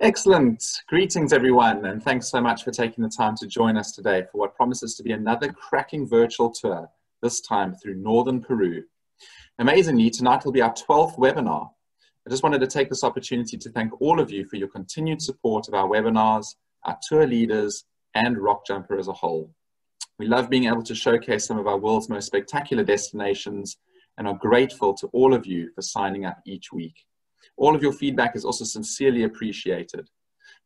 Excellent. Greetings, everyone, and thanks so much for taking the time to join us today for what promises to be another cracking virtual tour, this time through northern Peru. Amazingly, tonight will be our 12th webinar. I just wanted to take this opportunity to thank all of you for your continued support of our webinars, our tour leaders, and Rockjumper as a whole. We love being able to showcase some of our world's most spectacular destinations and are grateful to all of you for signing up each week. All of your feedback is also sincerely appreciated.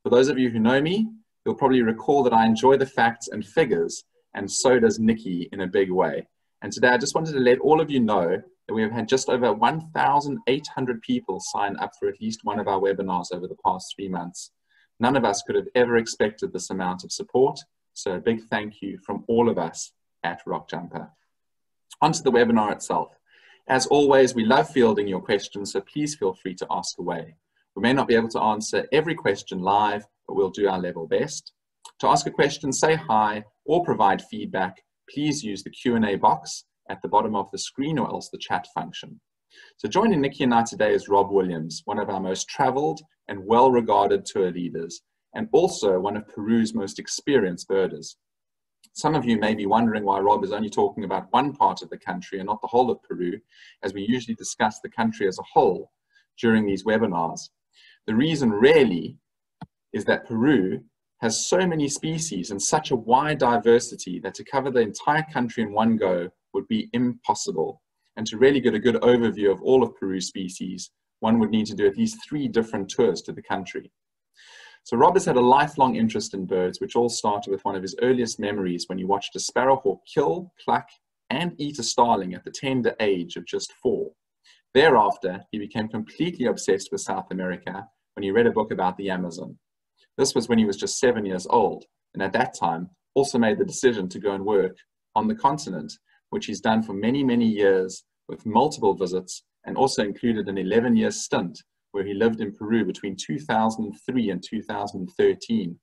For those of you who know me, you'll probably recall that I enjoy the facts and figures, and so does Nikki in a big way. And today I just wanted to let all of you know that we have had just over 1,800 people sign up for at least one of our webinars over the past three months. None of us could have ever expected this amount of support, so a big thank you from all of us at Rockjumper. On to the webinar itself. As always, we love fielding your questions, so please feel free to ask away. We may not be able to answer every question live, but we'll do our level best. To ask a question, say hi or provide feedback, please use the Q&A box at the bottom of the screen or else the chat function. So joining Nikki and I today is Rob Williams, one of our most traveled and well-regarded tour leaders, and also one of Peru's most experienced birders. Some of you may be wondering why Rob is only talking about one part of the country and not the whole of Peru, as we usually discuss the country as a whole during these webinars. The reason really is that Peru has so many species and such a wide diversity that to cover the entire country in one go would be impossible. And to really get a good overview of all of Peru's species, one would need to do at least three different tours to the country. So Rob has had a lifelong interest in birds, which all started with one of his earliest memories when he watched a sparrowhawk kill, pluck, and eat a starling at the tender age of just four. Thereafter, he became completely obsessed with South America when he read a book about the Amazon. This was when he was just seven years old, and at that time also made the decision to go and work on the continent, which he's done for many, many years with multiple visits and also included an 11 year stint where he lived in Peru between 2003 and 2013.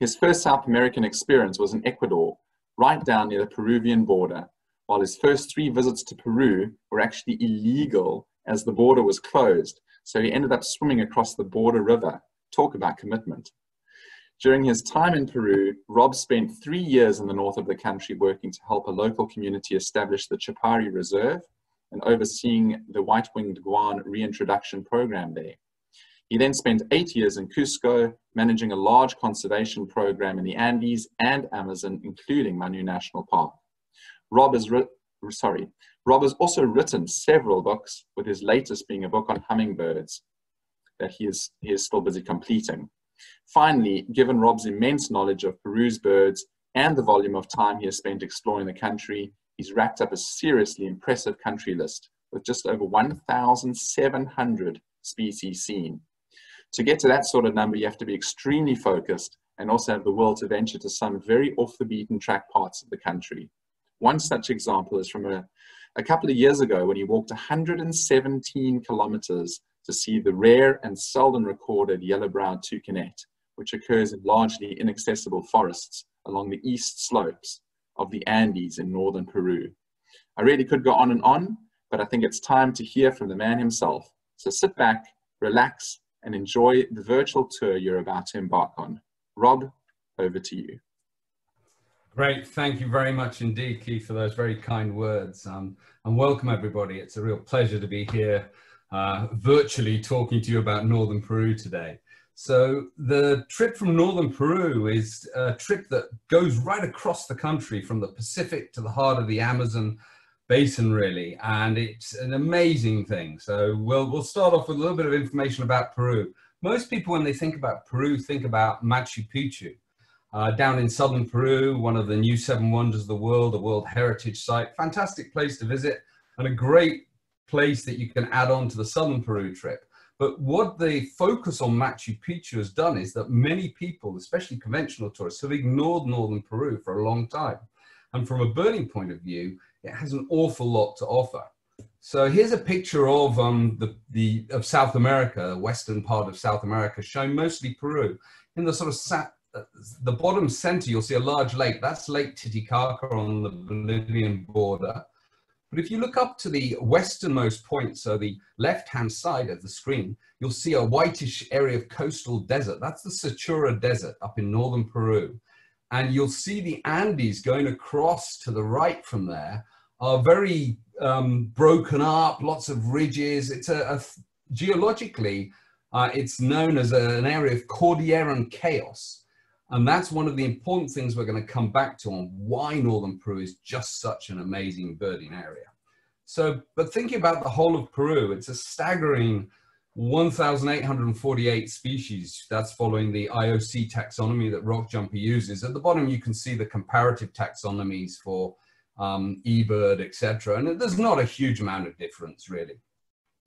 His first South American experience was in Ecuador, right down near the Peruvian border, while his first three visits to Peru were actually illegal as the border was closed, so he ended up swimming across the border river. Talk about commitment. During his time in Peru, Rob spent three years in the north of the country working to help a local community establish the Chaparri Reserve, and overseeing the white-winged guan reintroduction program there. He then spent eight years in Cusco, managing a large conservation program in the Andes and Amazon, including Manu National Park. Rob has, sorry, Rob has also written several books, with his latest being a book on hummingbirds that he is, he is still busy completing. Finally, given Rob's immense knowledge of Peru's birds and the volume of time he has spent exploring the country, he's racked up a seriously impressive country list with just over 1,700 species seen. To get to that sort of number, you have to be extremely focused and also have the will to venture to some very off the beaten track parts of the country. One such example is from a, a couple of years ago when he walked 117 kilometers to see the rare and seldom recorded yellow-browed toucanet, which occurs in largely inaccessible forests along the east slopes of the Andes in northern Peru. I really could go on and on, but I think it's time to hear from the man himself. So sit back, relax, and enjoy the virtual tour you're about to embark on. Rob, over to you. Great. Thank you very much indeed, Keith, for those very kind words. Um, and welcome, everybody. It's a real pleasure to be here uh, virtually talking to you about Northern Peru today. So the trip from northern Peru is a trip that goes right across the country from the Pacific to the heart of the Amazon basin really. And it's an amazing thing. So we'll we'll start off with a little bit of information about peru. Most people when they think about peru think about machu picchu. Uh, down in southern peru one of the new seven wonders of the world a world heritage site. Fantastic place to visit and a great place that you can add on to the southern peru trip but what the focus on Machu Picchu has done is that many people, especially conventional tourists, have ignored northern Peru for a long time. And from a birding point of view, it has an awful lot to offer. So here's a picture of um, the, the of South America, the western part of South America, showing mostly Peru. In the sort of sat, uh, the bottom center, you'll see a large lake. That's Lake Titicaca on the Bolivian border. But if you look up to the westernmost point, so the left-hand side of the screen, you'll see a whitish area of coastal desert. That's the Sechura Desert up in northern Peru. And you'll see the Andes going across to the right from there are very um, broken up, lots of ridges. It's a, a geologically, uh, it's known as a, an area of Cordilleran chaos. And that's one of the important things we're going to come back to on why Northern Peru is just such an amazing birding area. So, but thinking about the whole of Peru, it's a staggering 1,848 species. That's following the IOC taxonomy that RockJumper uses. At the bottom, you can see the comparative taxonomies for um, eBird, etc. And there's not a huge amount of difference, really.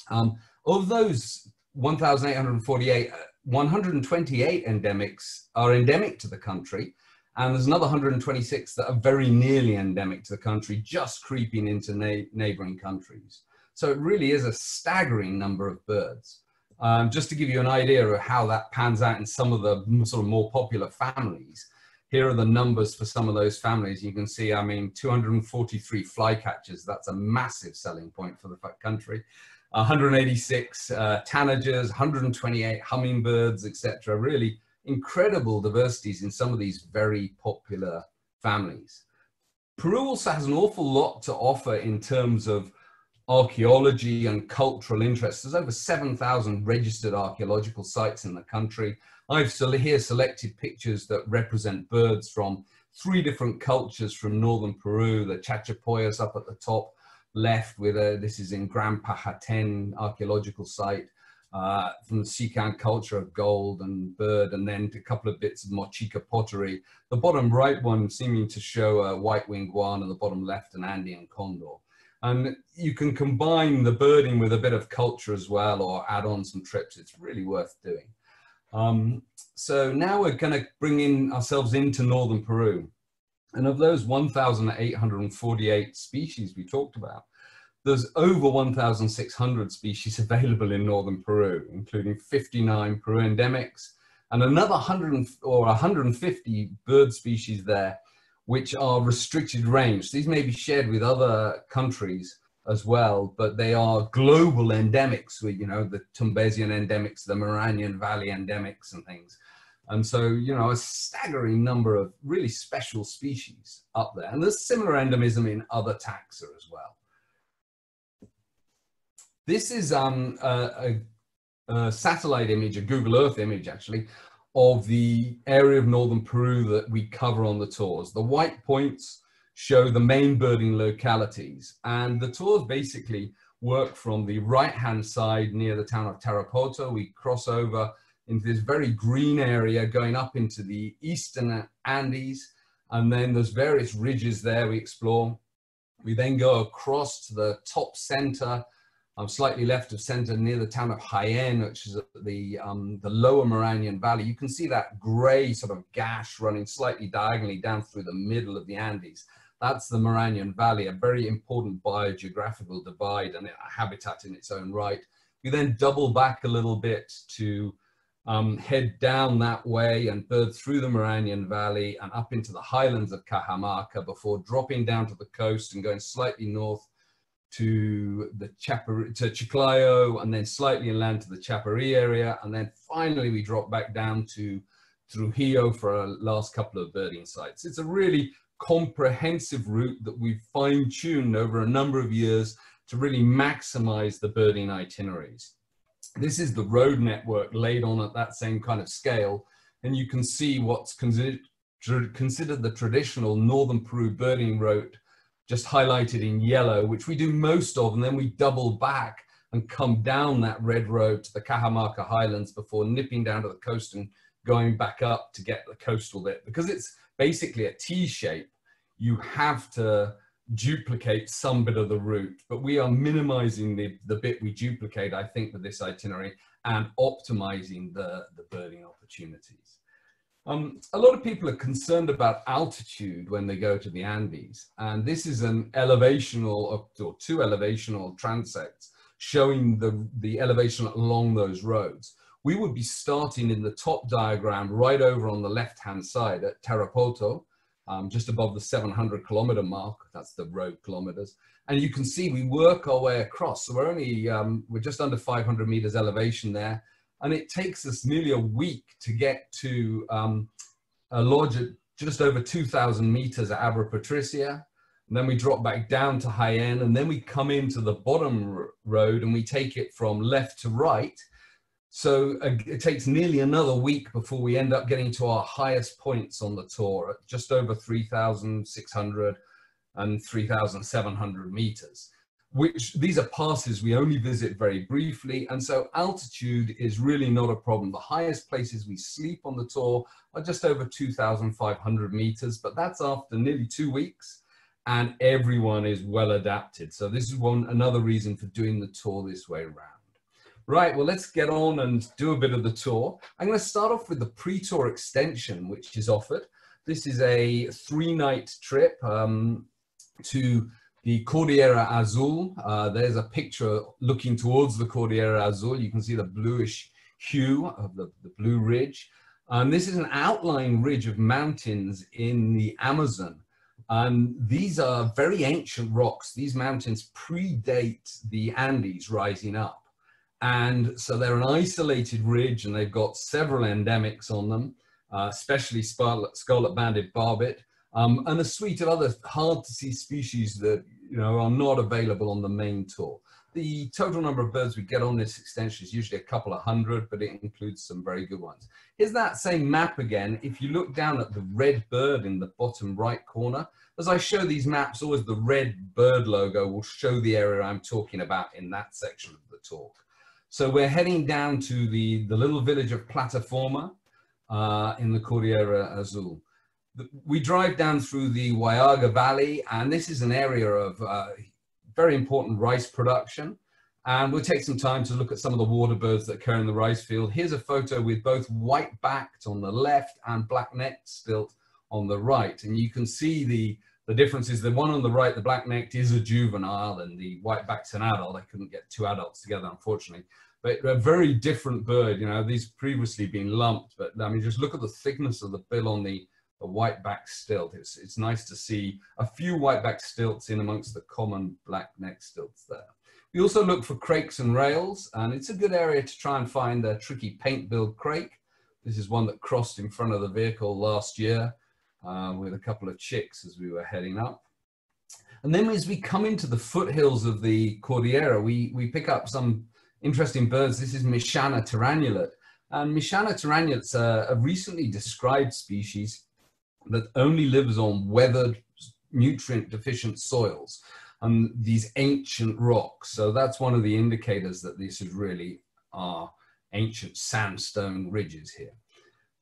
Um, of those 1,848, 128 endemics are endemic to the country, and there's another 126 that are very nearly endemic to the country, just creeping into na neighboring countries. So it really is a staggering number of birds. Um, just to give you an idea of how that pans out in some of the sort of more popular families, here are the numbers for some of those families. You can see, I mean, 243 flycatchers. That's a massive selling point for the country. 186 uh, tanagers, 128 hummingbirds, etc. Really incredible diversities in some of these very popular families. Peru also has an awful lot to offer in terms of archaeology and cultural interests. There's over 7,000 registered archaeological sites in the country. I've here selected pictures that represent birds from three different cultures from northern Peru, the Chachapoyas up at the top, left with a, this is in Gran Pajaten archaeological site, uh, from the Sican culture of gold and bird, and then a couple of bits of Mochica pottery. The bottom right one seeming to show a white-winged guan, and the bottom left an Andean condor. And you can combine the birding with a bit of culture as well, or add on some trips. It's really worth doing. Um, so now we're going to bring in ourselves into northern Peru. And of those 1,848 species we talked about, there's over 1,600 species available in northern Peru, including 59 Peru endemics and another 100 or 150 bird species there, which are restricted range. These may be shared with other countries as well, but they are global endemics, you know, the Tumbesian endemics, the Marañón Valley endemics and things. And so, you know, a staggering number of really special species up there. And there's similar endemism in other taxa as well. This is um, a, a, a satellite image, a Google Earth image actually, of the area of northern Peru that we cover on the tours. The white points show the main birding localities. And the tours basically work from the right-hand side near the town of Tarapoto. We cross over into this very green area going up into the eastern Andes. And then there's various ridges there we explore. We then go across to the top center, um, slightly left of center near the town of Jaén, which is the, um, the lower Marañón Valley. You can see that gray sort of gash running slightly diagonally down through the middle of the Andes. That's the Marañón Valley, a very important biogeographical divide and a habitat in its own right. You then double back a little bit to um, head down that way and bird through the Marañón Valley and up into the highlands of Cajamarca before dropping down to the coast and going slightly north to the Chapar to Chiclayo and then slightly inland to the Chaparri area. And then finally we drop back down to Trujillo for our last couple of birding sites. It's a really comprehensive route that we've fine tuned over a number of years to really maximize the birding itineraries. This is the road network laid on at that same kind of scale. And you can see what's considered, considered the traditional Northern Peru birding route just highlighted in yellow, which we do most of, and then we double back and come down that red road to the Cajamarca Highlands before nipping down to the coast and going back up to get the coastal bit. Because it's basically a T shape, you have to duplicate some bit of the route, but we are minimizing the, the bit we duplicate, I think, with this itinerary and optimizing the, the birding opportunities. Um, a lot of people are concerned about altitude when they go to the Andes, and this is an elevational or two elevational transects showing the, the elevation along those roads. We would be starting in the top diagram right over on the left-hand side at Tarapoto, um, just above the 700 kilometer mark. That's the road kilometers. And you can see we work our way across. So we're only, um, we're just under 500 meters elevation there. And it takes us nearly a week to get to um, a lodge at just over 2,000 meters at Abra Patricia. And then we drop back down to Jaén, and then we come into the bottom road and we take it from left to right. So uh, it takes nearly another week before we end up getting to our highest points on the tour at just over 3,600 and 3,700 meters, which these are passes we only visit very briefly. And so altitude is really not a problem. The highest places we sleep on the tour are just over 2,500 meters, but that's after nearly two weeks and everyone is well adapted. So this is one another reason for doing the tour this way around. Right, well, let's get on and do a bit of the tour. I'm going to start off with the pre-tour extension, which is offered. This is a three-night trip um, to the Cordillera Azul. Uh, there's a picture looking towards the Cordillera Azul. You can see the bluish hue of the, the blue ridge. And this is an outlying ridge of mountains in the Amazon. And these are very ancient rocks. These mountains predate the Andes rising up. And so they're an isolated ridge and they've got several endemics on them, uh, especially scarlet-banded barbet, um, and a suite of other hard to see species that you know are not available on the main tour. The total number of birds we get on this extension is usually a couple of hundred, but it includes some very good ones. Here's that same map again. If you look down at the red bird in the bottom right corner, as I show these maps, always the red bird logo will show the area I'm talking about in that section of the talk. So we're heading down to the, the little village of Plataforma uh, in the Cordillera Azul. We drive down through the Huallaga Valley, and this is an area of uh, very important rice production. And we'll take some time to look at some of the water birds that occur in the rice field. Here's a photo with both white-backed on the left and black-necked stilt on the right. And you can see the, the difference is the one on the right, the black-necked is a juvenile and the white-backed an adult. I couldn't get two adults together, unfortunately. But a very different bird, you know, these previously been lumped, but I mean, just look at the thickness of the bill on the, the white-backed stilt. It's, it's nice to see a few white-backed stilts in amongst the common black-necked stilts there. We also look for crakes and rails, and it's a good area to try and find a tricky paint-billed crake. This is one that crossed in front of the vehicle last year uh, with a couple of chicks as we were heading up. And then as we come into the foothills of the Cordillera, we, we pick up some interesting birds. This is Mishana tyrannulet. And Mishana tyrannulet's a, a recently described species that only lives on weathered, nutrient deficient soils and these ancient rocks. So that's one of the indicators that these really are ancient sandstone ridges here.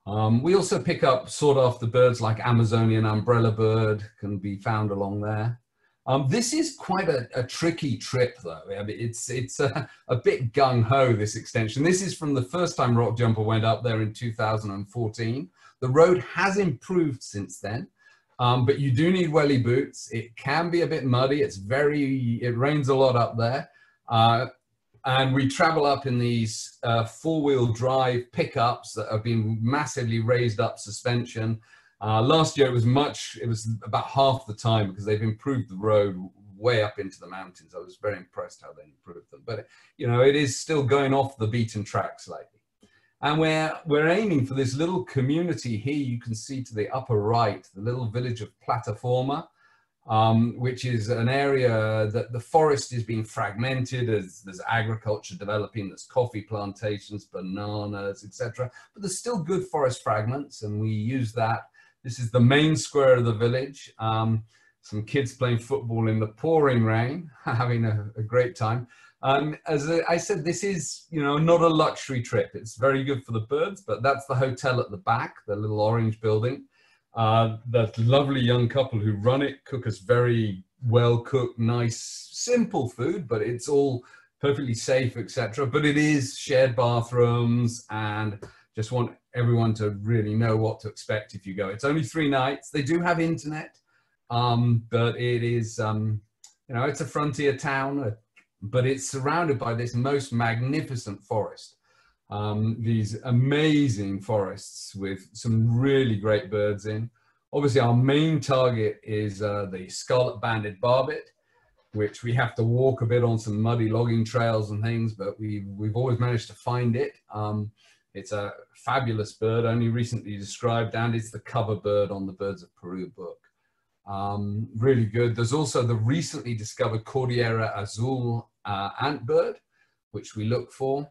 Um, we also pick up sought after birds like Amazonian umbrella bird can be found along there. Um, this is quite a, a, tricky trip though. I mean, it's it's a, a bit gung-ho, this extension. This is from the first time Rockjumper went up there in 2014. The road has improved since then, um, but you do need welly boots. It can be a bit muddy. It's very, it rains a lot up there. Uh, and we travel up in these uh, four-wheel drive pickups that have been massively raised up suspension. Uh, last year it was much, it was about half the time because they've improved the road way up into the mountains. I was very impressed how they improved them. But, you know, it is still going off the beaten track slightly. And we're, we're aiming for this little community here. You can see to the upper right, the little village of Plataforma um, which is an area that the forest is being fragmented as there's agriculture developing, there's coffee plantations, bananas, etc. But there's still good forest fragments, and we use that. This is the main square of the village. Um, some kids playing football in the pouring rain, having a, a great time. Um, as I said, this is, you know, not a luxury trip. It's very good for the birds, but that's the hotel at the back, the little orange building. Uh, that lovely young couple who run it cook us very well cooked, nice, simple food, but it's all perfectly safe, etc. But it is shared bathrooms and just want everyone to really know what to expect if you go. It's only three nights. They do have internet, um, but it is, um, you know, it's a frontier town, but it's surrounded by this most magnificent forest um, these amazing forests with some really great birds in. obviously our main target is uh, the scarlet banded barbet, which we have to walk a bit on some muddy logging trails and things, but we, we've always managed to find it. Um, it's a fabulous bird, only recently described, and it's the cover bird on the Birds of Peru book. Um, really good. There's also the recently discovered Cordillera Azul uh, antbird, which we look for,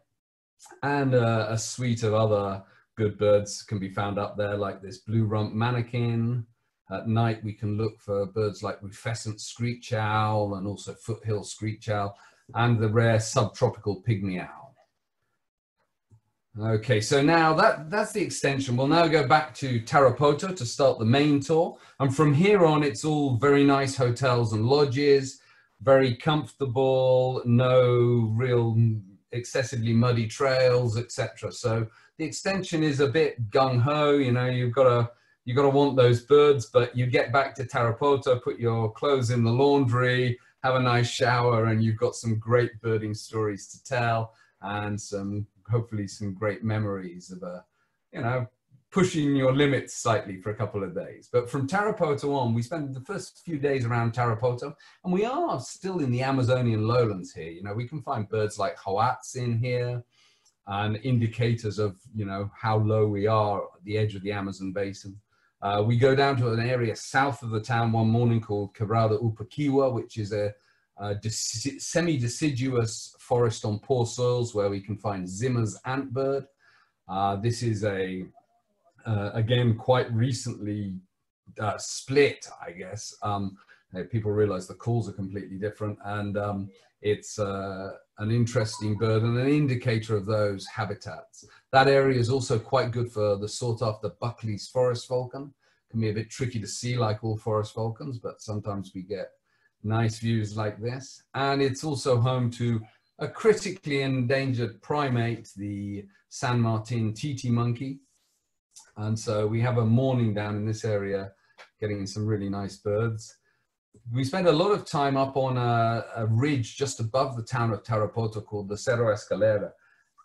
and uh, a suite of other good birds can be found up there, like this blue rump manakin. At night, we can look for birds like rufescent screech owl and also foothill screech owl, and the rare subtropical pygmy owl. Okay, so now that, that's the extension. We'll now go back to Tarapoto to start the main tour. And from here on, it's all very nice hotels and lodges, very comfortable, no real excessively muddy trails, etc. So the extension is a bit gung-ho, you know, you've got to you've got to want those birds, but you get back to Tarapoto, put your clothes in the laundry, have a nice shower, and you've got some great birding stories to tell and some hopefully some great memories of a, you know, pushing your limits slightly for a couple of days. But from Tarapoto on, we spent the first few days around Tarapoto, and we are still in the Amazonian lowlands here. You know, we can find birds like hoatzin here, and indicators of, you know, how low we are at the edge of the Amazon basin. Uh, we go down to an area south of the town one morning called Quebrada Upaquihua, which is a uh, semi-deciduous forest on poor soils where we can find Zimmer's antbird. Uh, this is a, uh, again, quite recently uh, split, I guess. Um, people realize the calls are completely different and um, it's uh, an interesting bird and an indicator of those habitats. That area is also quite good for the sought after Buckley's forest falcon. Can be a bit tricky to see like all forest falcons, but sometimes we get nice views like this. And it's also home to a critically endangered primate, the San Martin titi monkey. And so we have a morning down in this area getting some really nice birds. We spend a lot of time up on a, a ridge just above the town of Tarapoto called the Cerro Escalera.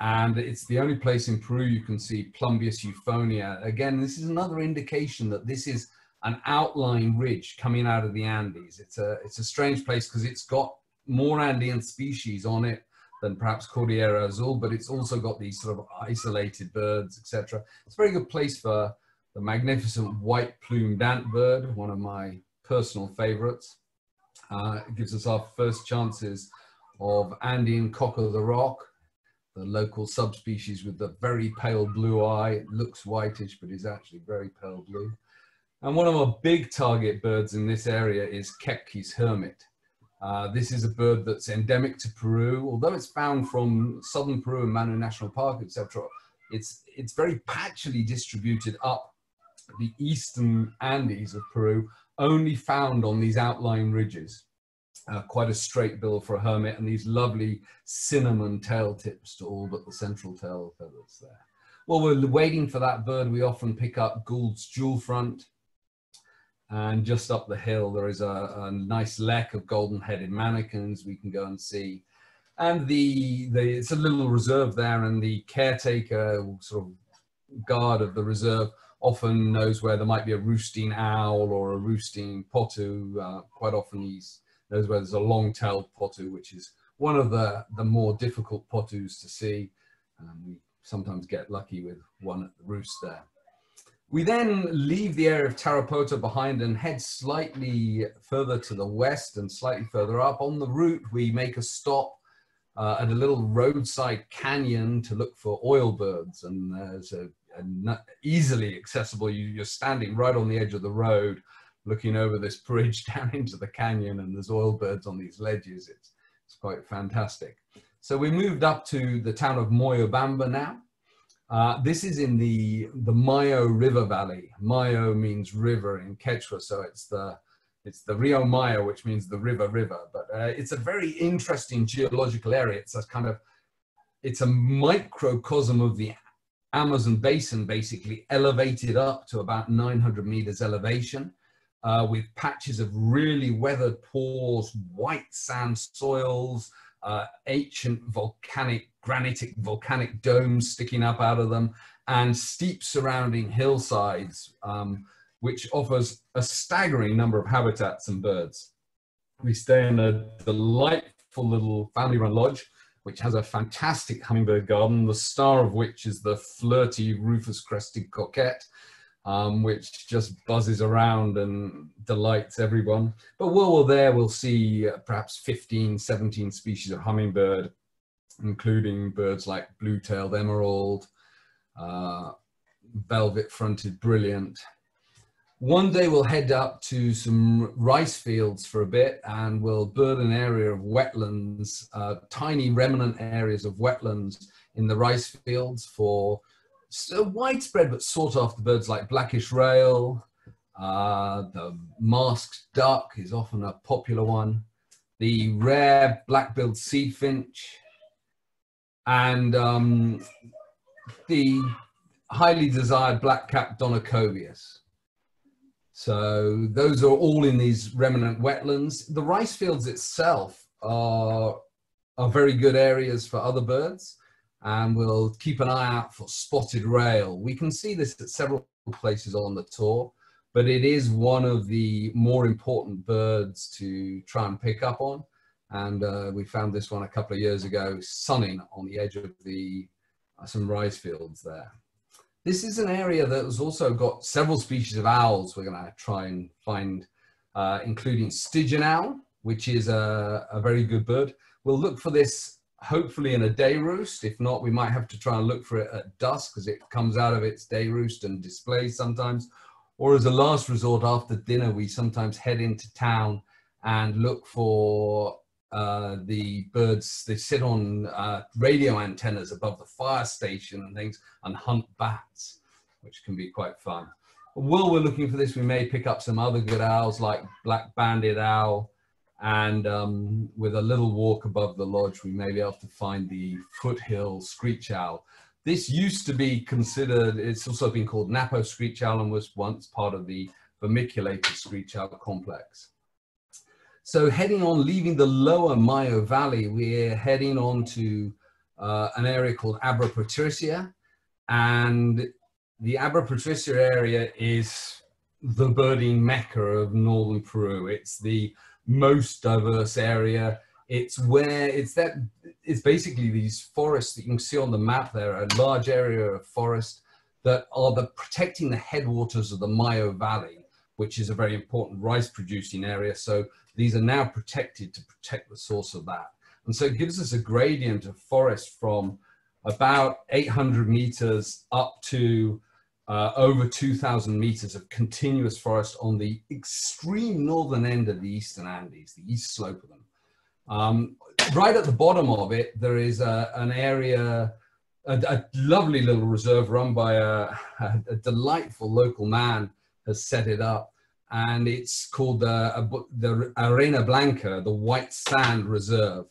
And it's the only place in Peru you can see Plumbeous euphonia. Again, this is another indication that this is an outlying ridge coming out of the Andes. It's a, it's a strange place because it's got more Andean species on it than perhaps Cordillera Azul, but it's also got these sort of isolated birds, etc. It's a very good place for the magnificent white plumed antbird, one of my personal favorites. Uh, it gives us our first chances of Andean cock of the rock, the local subspecies with the very pale blue eye. It looks whitish, but is actually very pale blue. And one of our big target birds in this area is Koepcke's hermit. Uh, this is a bird that's endemic to Peru, although it's found from southern Peru and Manu National Park, etc. It's, it's very patchily distributed up the eastern Andes of Peru, only found on these outlying ridges. Uh, quite a straight bill for a hermit and these lovely cinnamon tail tips to all but the central tail feathers there. While we're waiting for that bird, we often pick up Gould's jewel front, and just up the hill, there is a, a nice lek of golden-headed manakins we can go and see. And the, the it's a little reserve there, and the caretaker, sort of guard of the reserve, often knows where there might be a roosting owl or a roosting potoo. Uh, quite often he knows where there's a long-tailed potoo, which is one of the, the more difficult potoos to see. Um, we sometimes get lucky with one at the roost there. We then leave the area of Tarapoto behind and head slightly further to the west and slightly further up. On the route, we make a stop uh, at a little roadside canyon to look for oil birds. And there's a, a easily accessible, you, are standing right on the edge of the road, looking over this bridge down into the canyon and there's oil birds on these ledges. It's, it's quite fantastic. So we moved up to the town of Moyobamba now. Uh, this is in the, the Mayo River Valley. Mayo means river in Quechua, so it's the, it's the Rio Mayo, which means the river river. But uh, it's a very interesting geological area. It's a kind of, it's a microcosm of the Amazon basin, basically elevated up to about 900 meters elevation. Uh, with patches of really weathered pores, white sand soils, uh, ancient volcanic, granitic volcanic domes sticking up out of them, and steep surrounding hillsides um, which offers a staggering number of habitats and birds. We stay in a delightful little family run lodge, which has a fantastic hummingbird garden, the star of which is the flirty rufous crested coquette, um, which just buzzes around and delights everyone. But while we're there, we'll see uh, perhaps 15, 17 species of hummingbird, including birds like blue-tailed emerald, uh, velvet-fronted brilliant. One day we'll head up to some rice fields for a bit and we'll bird an area of wetlands, uh, tiny remnant areas of wetlands in the rice fields for so widespread but sought after birds like blackish rail. Uh, the masked duck is often a popular one. The rare black-billed seed finch and um, the highly desired black-capped Donacobius. So those are all in these remnant wetlands. The rice fields itself are, are very good areas for other birds and we'll keep an eye out for spotted rail. We can see this at several places on the tour, but it is one of the more important birds to try and pick up on. And uh, we found this one a couple of years ago, sunning on the edge of the uh, some rice fields there. This is an area that has also got several species of owls we're going to try and find, uh, including Stygian owl, which is a, a very good bird. We'll look for this hopefully in a day roost. If not, we might have to try and look for it at dusk because it comes out of its day roost and displays sometimes. Or as a last resort after dinner, we sometimes head into town and look for uh, the birds. They sit on uh, radio antennas above the fire station and things and hunt bats, which can be quite fun. While we're looking for this, we may pick up some other good owls like black banded owl, and um, with a little walk above the lodge, we may be able to find the foothill screech owl. This used to be considered, it's also been called Napo screech owl and was once part of the vermiculated screech owl complex. So heading on, leaving the lower Mayo Valley, we're heading on to uh, an area called Abra Patricia. And the Abra Patricia area is the birding mecca of northern Peru. It's the most diverse area. It's where it's that it's basically these forests that you can see on the map there, a large area of forest that are the protecting the headwaters of the Mayo Valley, which is a very important rice producing area. So these are now protected to protect the source of that. And so it gives us a gradient of forest from about 800 meters up to uh, over 2,000 meters of continuous forest on the extreme northern end of the eastern Andes, the east slope of them. Um, right at the bottom of it, there is a, an area, a, a, lovely little reserve run by a, a, a, delightful local man has set it up. And it's called the, the Arena Blanca, the White Sand Reserve.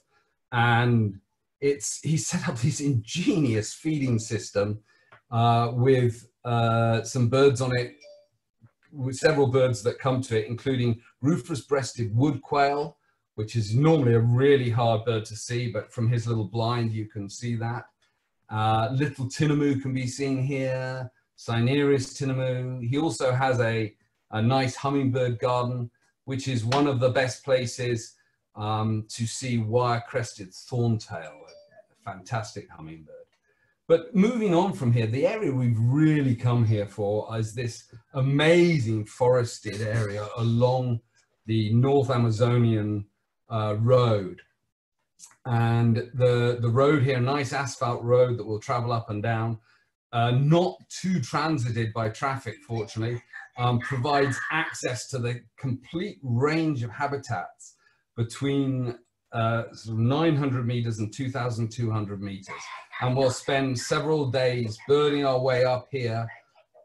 And it's, he set up this ingenious feeding system uh, with uh, some birds on it, with several birds that come to it, including rufous-breasted wood quail, which is normally a really hard bird to see, but from his little blind you can see that. Uh, little tinamou can be seen here, Cinereous tinamou. He also has a, a nice hummingbird garden, which is one of the best places um, to see wire-crested thorntail, a fantastic hummingbird. But moving on from here, the area we've really come here for is this amazing forested area along the North Amazonian uh, road. And the, the road here, nice asphalt road that will travel up and down, uh, not too transited by traffic, fortunately, um, provides access to the complete range of habitats between uh, sort of 900 meters and 2,200 meters and we'll spend several days burning our way up here,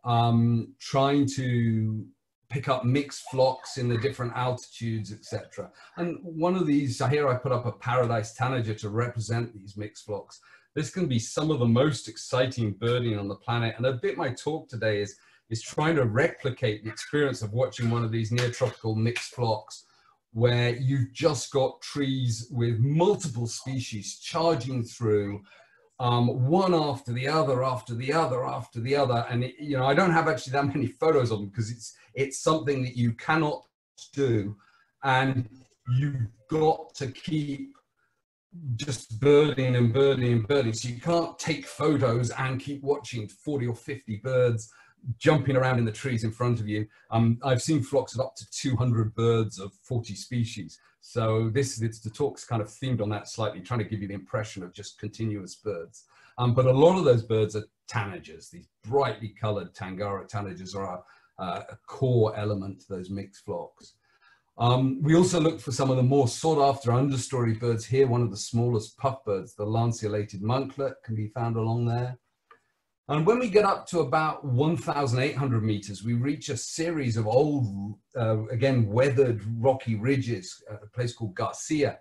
um, trying to pick up mixed flocks in the different altitudes, etc. And one of these, here I put up a paradise tanager to represent these mixed flocks. This can be some of the most exciting birding on the planet. And a bit my talk today is, is trying to replicate the experience of watching one of these Neotropical mixed flocks where you've just got trees with multiple species charging through um, one after the other, after the other, after the other. And, it, you know, I don't have actually that many photos of them because it's, it's something that you cannot do. And you've got to keep just birding and birding and birding. So you can't take photos and keep watching 40 or 50 birds jumping around in the trees in front of you. Um, I've seen flocks of up to 200 birds of 40 species. So this it's the talk's kind of themed on that slightly, trying to give you the impression of just continuous birds. Um, but a lot of those birds are tanagers. These brightly colored Tangara tanagers are a, a core element to those mixed flocks. Um, we also look for some of the more sought after understory birds here. One of the smallest puff birds, the lanceolated monklet, can be found along there. And when we get up to about 1,800 meters, we reach a series of old, uh, again, weathered rocky ridges, a place called Garcia.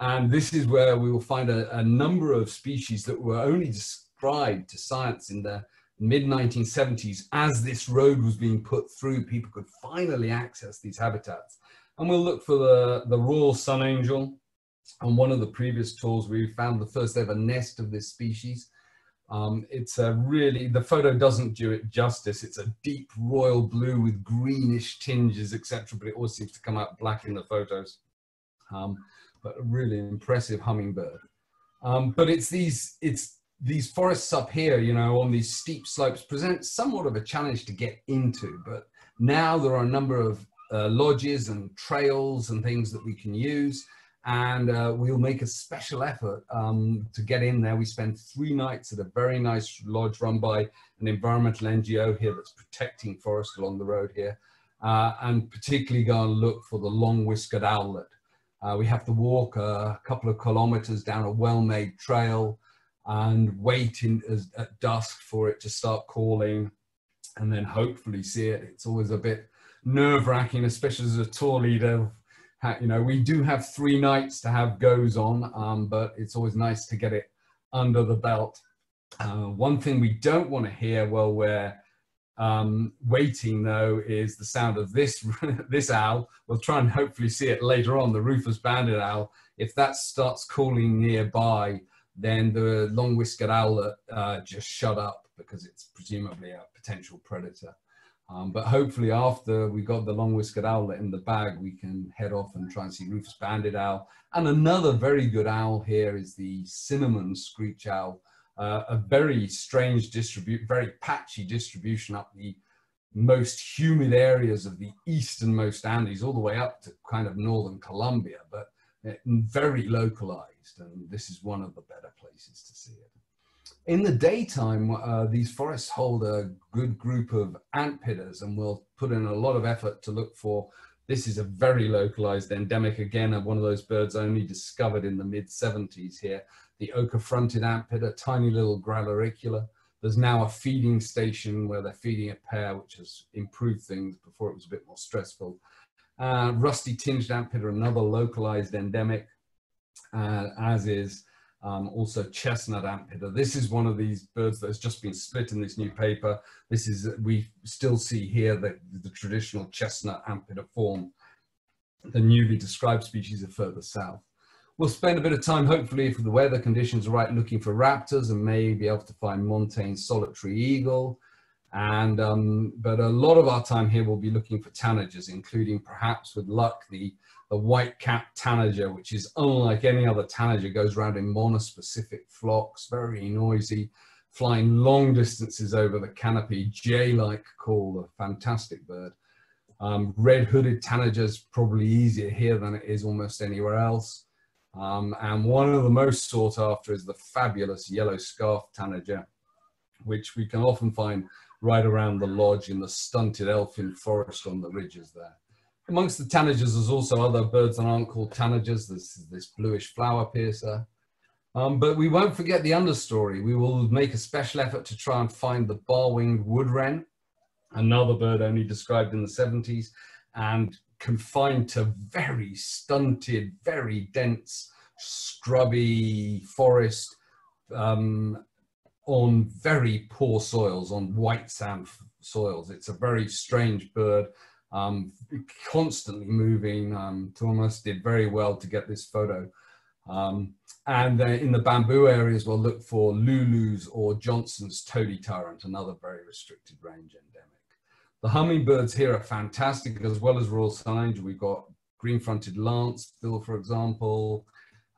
And this is where we will find a, a number of species that were only described to science in the mid 1970s as this road was being put through, people could finally access these habitats. And we'll look for the, the Royal Sunangel. On one of the previous tours, we found the first ever nest of this species. Um, it's a really, the photo doesn't do it justice. It's a deep royal blue with greenish tinges, etc. But it always seems to come out black in the photos. Um, but a really impressive hummingbird. Um, but it's these, it's these forests up here, you know, on these steep slopes present somewhat of a challenge to get into. But now there are a number of uh, lodges and trails and things that we can use and uh, we'll make a special effort um, to get in there. We spent three nights at a very nice lodge run by an environmental NGO here that's protecting forest along the road here, uh, and particularly go and look for the long-whiskered owlet. Uh, we have to walk a couple of kilometers down a well-made trail and wait in, as, at dusk for it to start calling and then hopefully see it. It's always a bit nerve-wracking, especially as a tour leader you know, we do have three nights to have goes on, um, but it's always nice to get it under the belt. Uh, one thing we don't want to hear while we're um, waiting though is the sound of this this owl. We'll try and hopefully see it later on, the rufous banded owl. If that starts calling nearby, then the long-whiskered owl uh, just shut up because it's presumably a potential predator. Um, but hopefully after we got the long whiskered owlet in the bag, we can head off and try and see Rufous banded owl. And another very good owl here is the cinnamon screech owl, uh, a very strange distribute, very patchy distribution up the most humid areas of the easternmost Andes, all the way up to kind of northern Colombia, but uh, very localized. And this is one of the better places to see it in the daytime, uh, these forests hold a good group of antpittas and we'll put in a lot of effort to look for, this is a very localized endemic, again, one of those birds only discovered in the mid 70s here, the ochre-fronted antpitta, tiny little Grallaricula. There's now a feeding station where they're feeding a pair, which has improved things before it was a bit more stressful. Uh, rusty tinged antpitta, another localized endemic, uh, as is um, also chestnut antpitta. This is one of these birds that has just been split in this new paper. This is, we still see here the, the traditional chestnut antpitta form. The newly described species are further south. We'll spend a bit of time, hopefully, if the weather conditions are right, looking for raptors and may be able to find montane solitary eagle. And, um, but a lot of our time here will be looking for tanagers, including perhaps with luck, the the white-capped tanager, which is unlike any other tanager, goes around in monospecific flocks, very noisy, flying long distances over the canopy, jay-like call, a fantastic bird. Um, red-hooded tanager is probably easier here than it is almost anywhere else. Um, and one of the most sought after is the fabulous yellow scarf tanager, which we can often find right around the lodge in the stunted elfin forest on the ridges there. Amongst the tanagers, there's also other birds that aren't called tanagers. There's this bluish flower piercer. Um, but we won't forget the understory. We will make a special effort to try and find the bar-winged wood wren, another bird only described in the 70s, and confined to very stunted, very dense, scrubby forest um, on very poor soils, on white sand soils. It's a very strange bird um, constantly moving. Um, Thomas did very well to get this photo Um, and uh, in the bamboo areas, we'll look for Lulu's or Johnson's tody tyrant, another very restricted range endemic. The hummingbirds here are fantastic, as well as Royal Sun We've got green-fronted lancebill, for example.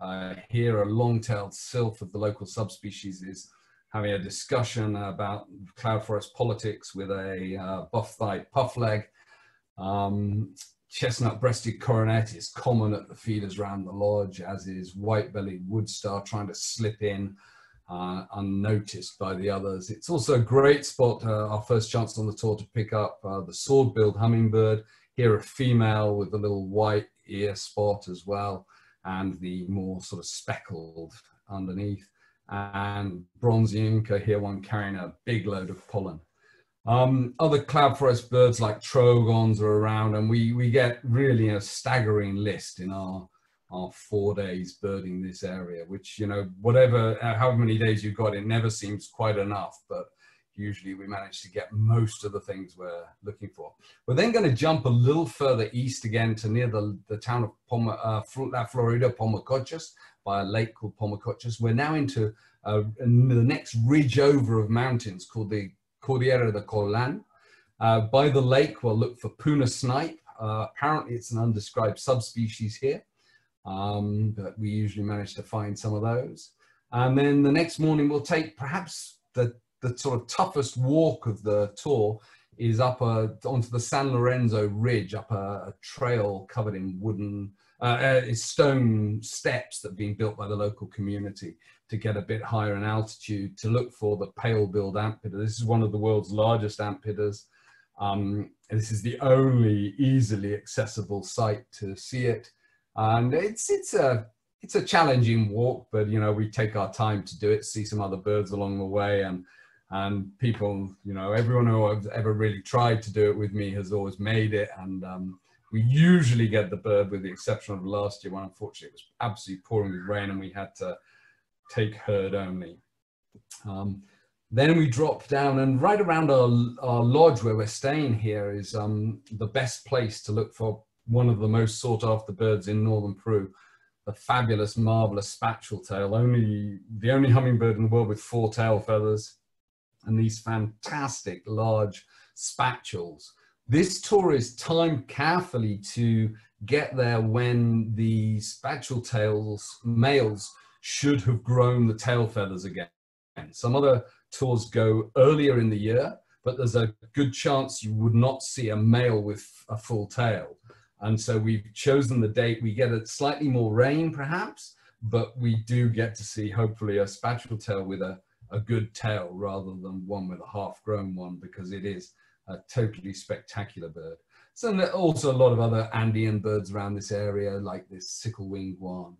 Uh, here, a long-tailed sylph of the local subspecies is having a discussion about cloud forest politics with a uh, buff-thighed puffleg. Um, chestnut-breasted coronet is common at the feeders around the lodge, as is white-bellied woodstar trying to slip in uh, unnoticed by the others. It's also a great spot, uh, our first chance on the tour to pick up uh, the sword-billed hummingbird. Here a female with a little white ear spot as well, and the more sort of speckled underneath and bronzy Inca, here one carrying a big load of pollen. Um, other cloud forest birds like trogons are around and we, we get really a staggering list in our, our four days birding this area, which, you know, whatever, uh, however many days you've got, it never seems quite enough, but usually we manage to get most of the things we're looking for. We're then going to jump a little further east again to near the, the town of Poma, uh, Florida, Pomacochas, by a lake called Pomacochas. We're now into uh, the next ridge over of mountains called the Cordillera de Colan. Uh, by the lake, we'll look for puna snipe. Uh, apparently, it's an undescribed subspecies here, um, but we usually manage to find some of those. And then the next morning, we'll take perhaps the the sort of toughest walk of the tour is up a, onto the San Lorenzo Ridge, up a, a trail covered in wooden, uh, uh, stone steps that have been built by the local community to get a bit higher in altitude to look for the pale-billed antpitta. This is one of the world's largest antpittas. Um, this is the only easily accessible site to see it. And it's, it's, a, it's a challenging walk, but you know, we take our time to do it, see some other birds along the way and and people, you know, everyone who has ever really tried to do it with me has always made it. And um, we usually get the bird, with the exception of last year when unfortunately it was absolutely pouring with rain and we had to take herd only. Um, then we drop down and right around our, our lodge where we're staying here is um, the best place to look for one of the most sought after birds in northern Peru, the fabulous, marvelous spatuletail, only the only hummingbird in the world with four tail feathers and these fantastic large spatules. This tour is timed carefully to get there when the spatuletails males should have grown the tail feathers again. Some other tours go earlier in the year, but there's a good chance you would not see a male with a full tail. And so we've chosen the date. We get a slightly more rain perhaps, but we do get to see hopefully a spatuletail with a, a good tail rather than one with a half grown one because it is a totally spectacular bird. So there are also a lot of other Andean birds around this area like this sickle-winged one.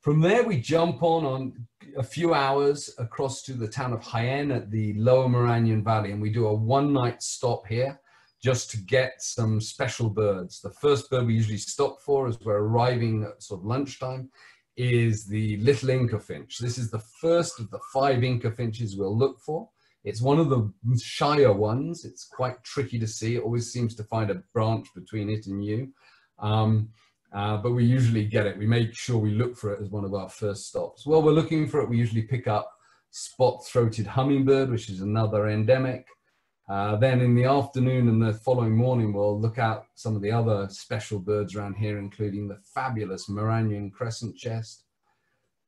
From there we jump on on a few hours across to the town of Jaén at the lower Marañón Valley and we do a one night stop here just to get some special birds. The first bird we usually stop for as we're arriving at sort of lunchtime is the little Inca finch. This is the first of the five Inca finches we'll look for. It's one of the shyer ones. It's quite tricky to see. It always seems to find a branch between it and you. Um, uh, but we usually get it. We make sure we look for it as one of our first stops. While we're looking for it, we usually pick up spot-throated hummingbird, which is another endemic. Uh, then in the afternoon and the following morning, we'll look out some of the other special birds around here, including the fabulous Marañon crescent chest.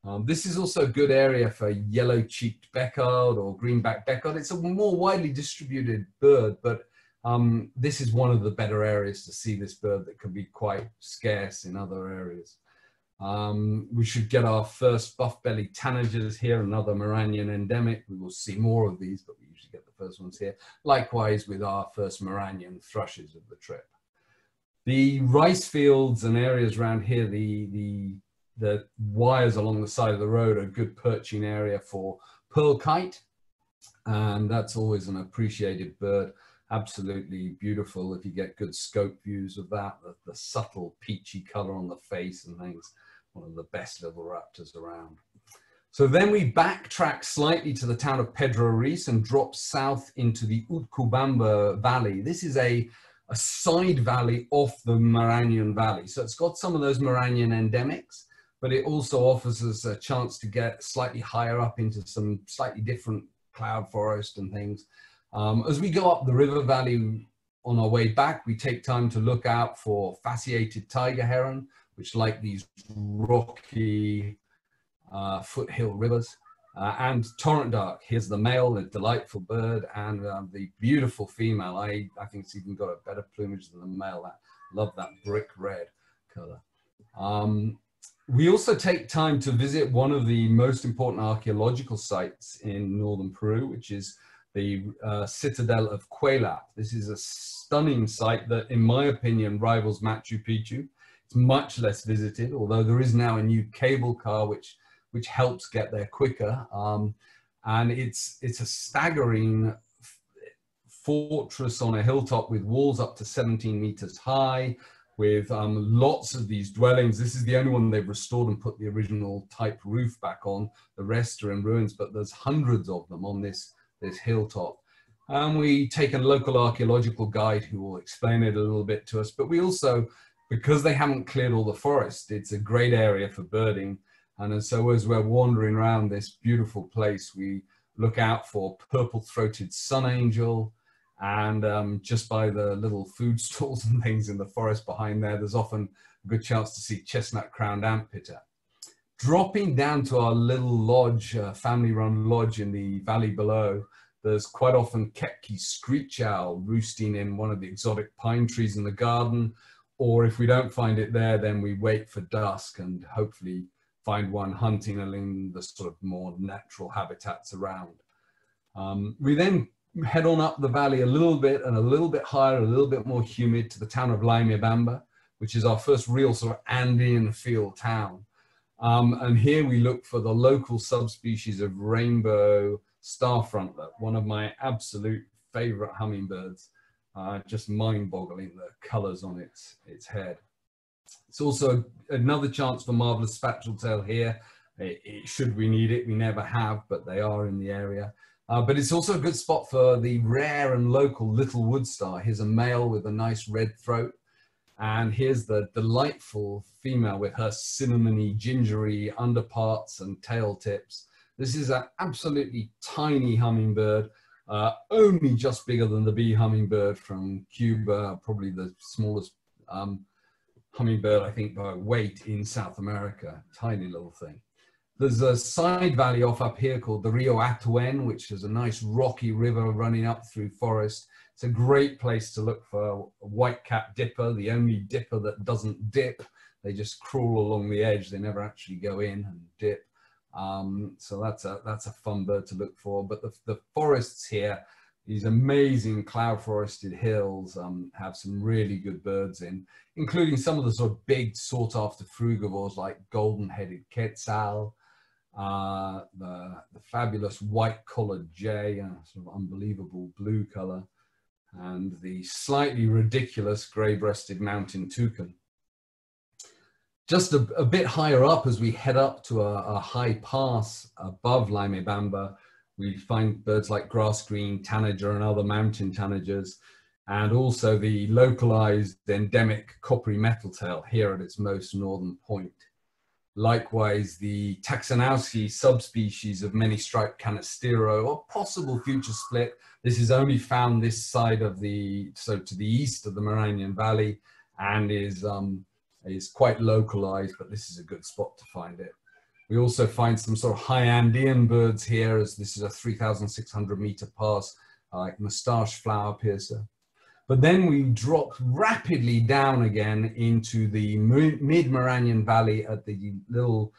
Um, this is also a good area for yellow-cheeked Becard or greenback Becard. It's a more widely distributed bird, but um, this is one of the better areas to see this bird that can be quite scarce in other areas. Um, we should get our first buff-bellied tanagers here, another Marañon endemic. We will see more of these, but we get the first ones here. Likewise with our first Marañon thrushes of the trip. The rice fields and areas around here, the, the, the wires along the side of the road are a good perching area for pearl kite. And that's always an appreciated bird absolutely beautiful if you get good scope views of that, the, the, subtle peachy color on the face and things one of the best little raptors around. So then we backtrack slightly to the town of Pedro Ruiz and drop south into the Utcubamba Valley. This is a, a side valley off the Marañon Valley. So it's got some of those Marañon endemics, but it also offers us a chance to get slightly higher up into some slightly different cloud forest and things. Um, as we go up the river valley on our way back, we take time to look out for fasciated tiger heron, which like these rocky uh, foothill rivers. Uh, and torrent duck, here's the male, a delightful bird, and uh, the beautiful female. I, I think it's even got a better plumage than the male. I love that brick red color. Um, we also take time to visit one of the most important archaeological sites in northern Peru, which is the uh, citadel of Kuélap. This is a stunning site that, in my opinion, rivals Machu Picchu. It's much less visited, although there is now a new cable car which which helps get there quicker. Um, and it's it's a staggering fortress on a hilltop with walls up to 17 meters high, with um, lots of these dwellings. This is the only one they've restored and put the original type roof back on. The rest are in ruins, but there's hundreds of them on this, this hilltop. And we take a local archaeological guide who will explain it a little bit to us. But we also, because they haven't cleared all the forest, it's a great area for birding. And so as we're wandering around this beautiful place, we look out for purple-throated sunangel, and um, just by the little food stalls and things in the forest behind there, there's often a good chance to see chestnut-crowned antpitta. Dropping down to our little lodge, uh, family-run lodge in the valley below, there's quite often Koepcke screech owl roosting in one of the exotic pine trees in the garden, or if we don't find it there, then we wait for dusk and hopefully find one hunting along the sort of more natural habitats around. Um, we then head on up the valley a little bit and a little bit higher, a little bit more humid to the town of Leymebamba, which is our first real sort of Andean feel town. Um, and here we look for the local subspecies of rainbow star frontlet, one of my absolute favorite hummingbirds, uh, just mind boggling the colors on its, its head. It's also another chance for marvelous spatuletail here. It, it, should we need it, we never have, but they are in the area. Uh, but it's also a good spot for the rare and local little wood star. Here's a male with a nice red throat. And here's the delightful female with her cinnamony, gingery underparts and tail tips. This is an absolutely tiny hummingbird, uh, only just bigger than the bee hummingbird from Cuba, probably the smallest um, hummingbird, I think, by weight in South America. Tiny little thing. There's a side valley off up here called the Rio Atuén, which is a nice rocky river running up through forest. It's a great place to look for a white-capped dipper, the only dipper that doesn't dip. They just crawl along the edge. They never actually go in and dip. Um, so that's a, that's a fun bird to look for. But the, the forests here, these amazing cloud forested hills um, have some really good birds in, including some of the sort of big sought after frugivores like golden headed quetzal, uh, the, the fabulous white collared jay, a sort of unbelievable blue color, and the slightly ridiculous gray-breasted mountain toucan. Just a, a, bit higher up as we head up to a, a high pass above Leymebamba, we find birds like grass green tanager and other mountain tanagers, and also the localized endemic coppery metaltail here at its most northern point. Likewise, the Taczanowski subspecies of many striped canastero, or possible future split. This is only found this side of the, so to the east of the Marañon Valley and is, um, is quite localized, but this is a good spot to find it. We also find some sort of high Andean birds here as this is a 3,600 meter pass, like mustache flower piercer. But then we dropped rapidly down again into the mid-Marañon Valley at the little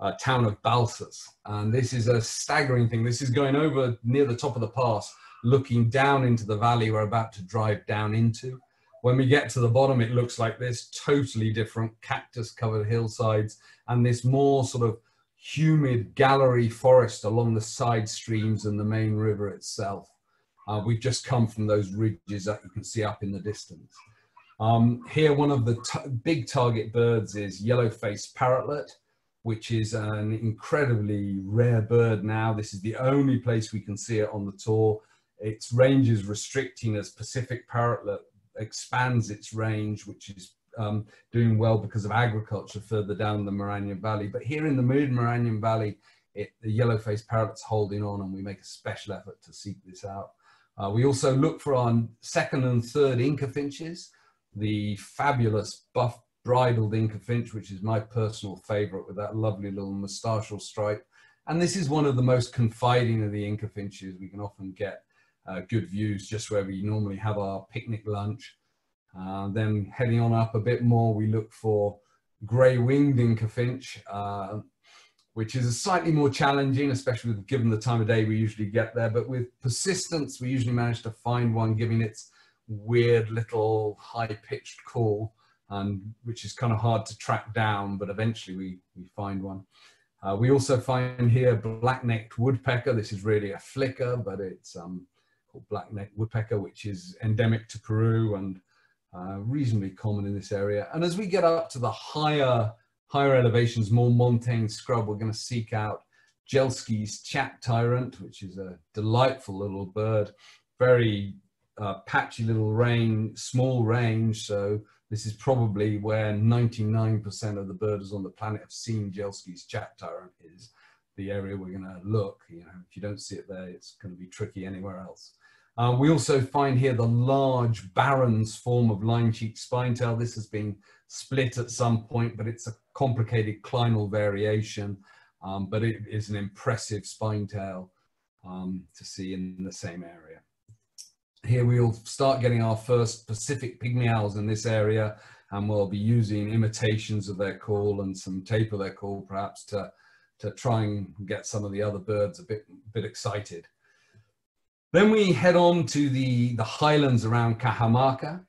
uh, town of Balsas. And this is a staggering thing. This is going over near the top of the pass, looking down into the valley we're about to drive down into. When we get to the bottom, it looks like this totally different cactus covered hillsides and this more sort of humid gallery forest along the side streams and the main river itself. Uh, we've just come from those ridges that you can see up in the distance. Um, here, one of the big target birds is yellow-faced parrotlet, which is an incredibly rare bird now. This is the only place we can see it on the tour. Its range is restricting as Pacific parrotlet expands its range, which is um, doing well because of agriculture further down the Marañón Valley. But here in the Mood Marañón Valley, it, the yellow-faced parrot's holding on and we make a special effort to seek this out. Uh, we also look for our second and third Inca finches, the fabulous buff bridled Inca finch, which is my personal favorite with that lovely little moustachial stripe. And this is one of the most confiding of the Inca finches. We can often get uh, good views just where we normally have our picnic lunch. Uh, then heading on up a bit more, we look for grey-winged Inca finch, uh, which is slightly more challenging, especially given the time of day we usually get there. But with persistence, we usually manage to find one, giving its weird little high-pitched call, and which is kind of hard to track down, but eventually we, we find one. Uh, we also find here black-necked woodpecker. This is really a flicker, but it's um, called black-necked woodpecker, which is endemic to Peru and uh, reasonably common in this area. And as we get up to the higher higher elevations, more montane scrub, we're going to seek out Jelski's chat tyrant, which is a delightful little bird, very uh, patchy little range, small range. So this is probably where 99% of the birders on the planet have seen Jelski's chat tyrant is the area we're going to look. You know, if you don't see it there, it's going to be tricky anywhere else. Uh, we also find here the large Baron's form of line-cheek spinetail. This has been split at some point, but it's a complicated clinal variation, um, but it is an impressive spinetail um, to see in the same area. Here we'll start getting our first Pacific pygmy owls in this area, and we'll be using imitations of their call and some tape of their call perhaps to, to try and get some of the other birds a bit, bit excited. Then we head on to the, the highlands around Cajamarca,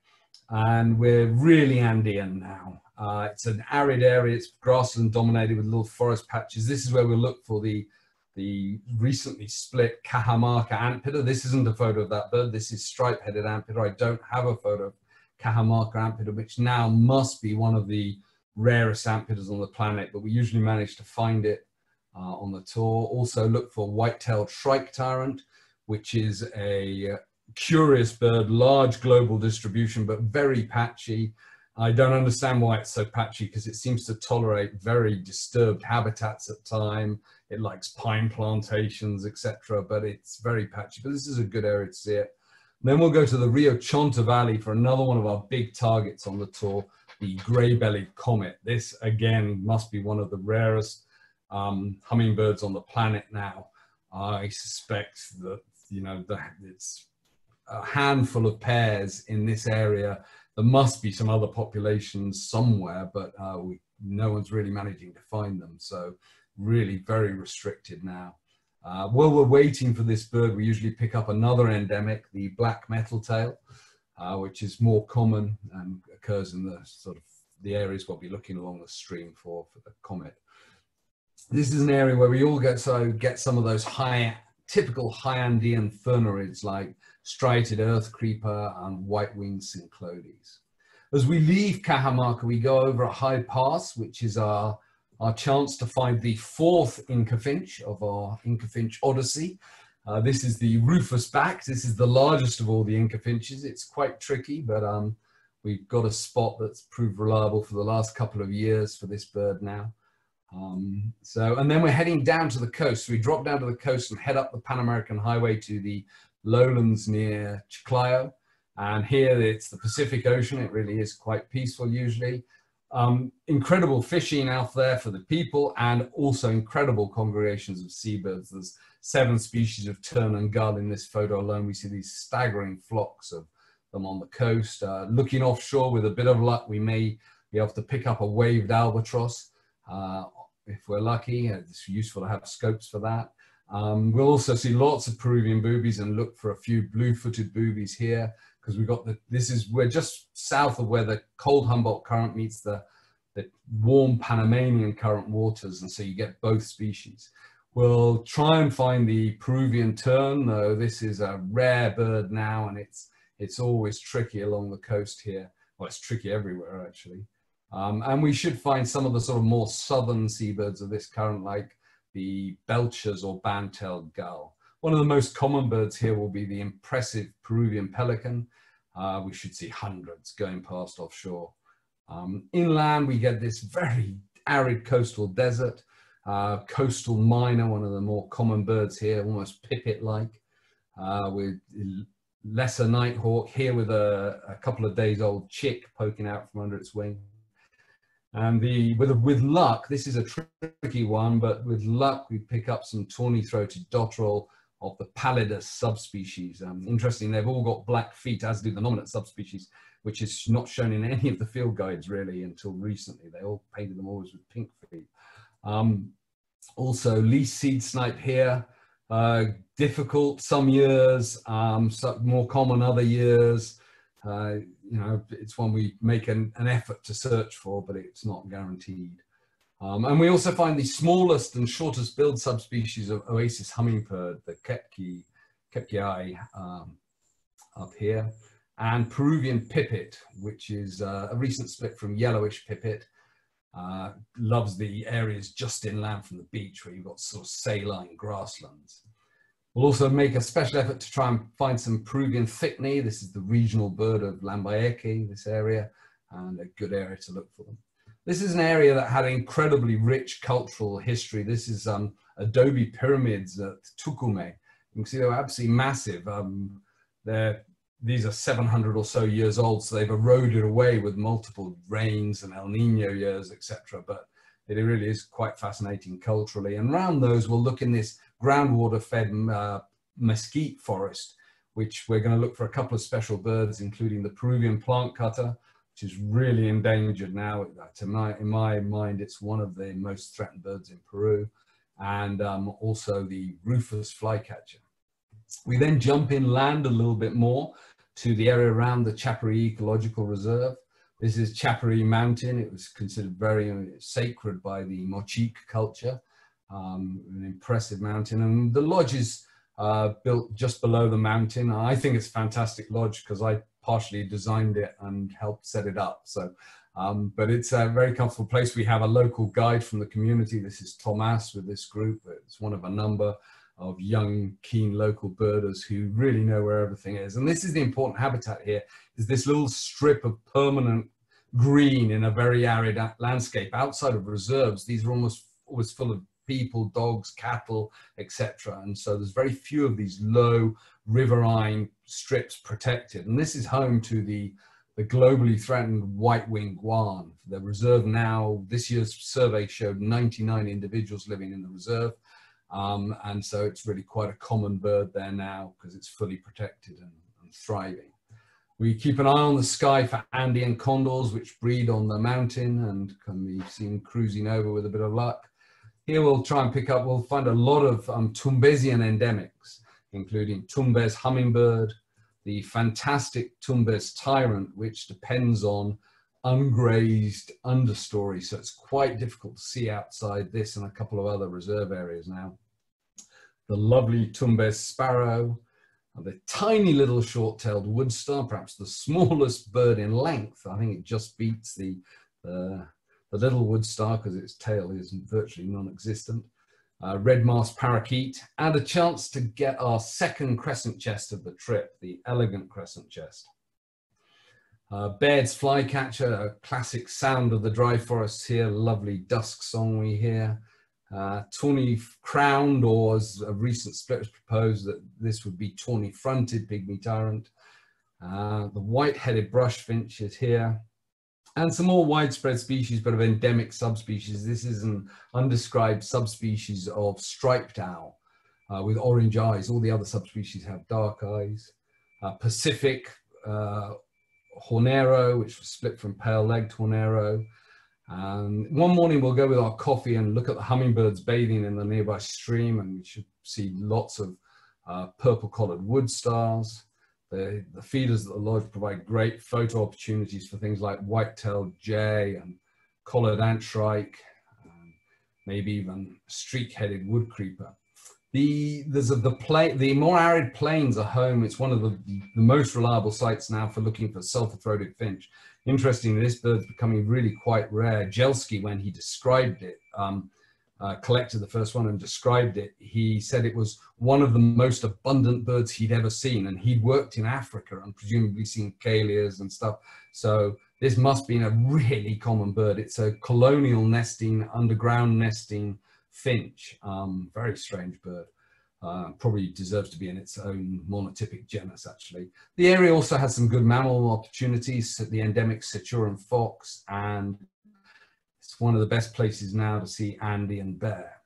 and we're really Andean now. Uh, it's an arid area, it's grassland dominated with little forest patches. This is where we'll look for the, the recently split Cajamarca antpitta. This isn't a photo of that bird, this is stripe-headed antpitta. I don't have a photo of Cajamarca antpitta, which now must be one of the rarest antpittas on the planet, but we usually manage to find it uh, on the tour. Also look for white-tailed shrike tyrant, which is a curious bird, large global distribution, but very patchy. I don't understand why it's so patchy because it seems to tolerate very disturbed habitats at time. It likes pine plantations, etc., but it's very patchy. But this is a good area to see it. And then we'll go to the Rio Chonta Valley for another one of our big targets on the tour, the gray-bellied comet. This, again, must be one of the rarest um, hummingbirds on the planet now. I suspect that you know, the, it's a handful of pairs in this area. There must be some other populations somewhere, but uh, we, no one's really managing to find them. So really very restricted now. Uh, while we're waiting for this bird, we usually pick up another endemic, the black metal tail, uh, which is more common and occurs in the sort of the areas we'll be looking along the stream for, for the comet. This is an area where we all get so get some of those high typical high Andean furnariids like striated earth creeper and white-winged Cinclodes. As we leave Cajamarca, we go over a high pass, which is our, our chance to find the fourth Inca finch of our Inca finch odyssey. Uh, this is the rufous back. This is the largest of all the Inca finches. It's quite tricky, but um, we've got a spot that's proved reliable for the last couple of years for this bird now. Um, so, and then we're heading down to the coast. So we drop down to the coast and head up the Pan American Highway to the lowlands near Chiclayo. And here it's the Pacific Ocean. It really is quite peaceful usually. Um, incredible fishing out there for the people and also incredible congregations of seabirds. There's seven species of tern and gull in this photo alone. We see these staggering flocks of them on the coast. Uh, looking offshore with a bit of luck, we may be able to pick up a waved albatross. Uh, if we're lucky. It's useful to have scopes for that. Um, we'll also see lots of Peruvian boobies and look for a few blue-footed boobies here because we've got the, this is, we're just south of where the cold Humboldt current meets the, the warm Panamanian current waters. And so you get both species. We'll try and find the Peruvian tern, though this is a rare bird now and it's, it's always tricky along the coast here. Well, it's tricky everywhere actually. Um, and we should find some of the sort of more southern seabirds of this current, like the Belcher's or band-tailed gull. One of the most common birds here will be the impressive Peruvian pelican. Uh, we should see hundreds going past offshore. Um, inland, we get this very arid coastal desert, uh, coastal miner, one of the more common birds here, almost pipit-like, uh, with lesser nighthawk here with a, a, couple of days old chick poking out from under its wing. And the with, with luck, this is a tricky one, but with luck, we pick up some tawny-throated dotterel of the pallidus subspecies. Um, interesting, they've all got black feet, as do the nominate subspecies, which is not shown in any of the field guides really until recently. They all painted them always with pink feet. Um, also, least seed snipe here, uh, difficult some years, um, more common other years. Uh, you know, it's one we make an, an, effort to search for, but it's not guaranteed. Um, and we also find the smallest and shortest billed subspecies of oasis hummingbird, the Kepki, Kepkii, um, up here, and Peruvian pipit, which is uh, a recent split from yellowish pipit. Uh, loves the areas just inland from the beach where you've got sort of saline grasslands. We'll also make a special effort to try and find some Peruvian thick-knee. This is the regional bird of Lambayeque, this area, and a good area to look for them. This is an area that had incredibly rich cultural history. This is um, adobe pyramids at Túcume. You can see they're absolutely massive. Um, these are 700 or so years old, so they've eroded away with multiple rains and El Nino years, etc. But it really is quite fascinating culturally. And around those, we'll look in this groundwater fed uh, mesquite forest, which we're going to look for a couple of special birds, including the Peruvian plant cutter, which is really endangered now. To my, in my mind, it's one of the most threatened birds in Peru, and um, also the rufous flycatcher. We then jump inland a little bit more to the area around the Chaparri Ecological Reserve. This is Chaparri Mountain. It was considered very uh, sacred by the Mochica culture um, an impressive mountain. And the lodge is uh, built just below the mountain. I think it's a fantastic lodge because I partially designed it and helped set it up. So, um, but it's a very comfortable place. We have a local guide from the community. This is Tomas with this group. It's one of a number of young, keen local birders who really know where everything is. And this is the important habitat here, is this little strip of permanent green in a very arid landscape. Outside of reserves, these are almost always full of people, dogs, cattle, etc. And so there's very few of these low riverine strips protected. And this is home to the, the globally threatened white-winged guan. The reserve now, this year's survey showed 99 individuals living in the reserve. Um, and so it's really quite a common bird there now because it's fully protected and, and thriving. We keep an eye on the sky for Andean condors, which breed on the mountain and can be seen cruising over with a bit of luck. Here we'll try and pick up, we'll find a lot of um, Tumbesian endemics, including Tumbes hummingbird, the fantastic Tumbes tyrant, which depends on ungrazed understory. So it's quite difficult to see outside this and a couple of other reserve areas now. The lovely Tumbes sparrow, the tiny little short-tailed woodstar, perhaps the smallest bird in length. I think it just beats the, uh, the little wood star, because its tail is virtually non-existent, uh, red masked parakeet, and a chance to get our second crescent chest of the trip, the elegant crescent chest. Uh, Baird's flycatcher, a classic sound of the dry forests here, lovely dusk song we hear. Uh, tawny crowned, or as a recent split has proposed, that this would be tawny fronted pygmy tyrant. Uh, the white-headed brush finch is here and some more widespread species, but of endemic subspecies. This is an undescribed subspecies of striped owl uh, with orange eyes. All the other subspecies have dark eyes. Uh, Pacific uh, hornero, which was split from pale-legged hornero. Um, one morning we'll go with our coffee and look at the hummingbirds bathing in the nearby stream and we should see lots of uh, purple-collared wood stars. The, the feeders at the lodge provide great photo opportunities for things like white-tailed jay and collared antshrike, um, maybe even streak-headed woodcreeper. The, there's a, the, the more arid plains are home. It's one of the, the most reliable sites now for looking for sulfur-throated finch. Interestingly, this bird's becoming really quite rare. Jelski, when he described it, um, uh, collected the first one and described it, he said it was one of the most abundant birds he'd ever seen. And he'd worked in Africa and presumably seen calers and stuff. So this must be a really common bird. It's a colonial nesting, underground nesting finch. Um, very strange bird. Uh, probably deserves to be in its own monotypic genus, actually. The area also has some good mammal opportunities, the endemic Sechuran fox, and one of the best places now to see Andean bear.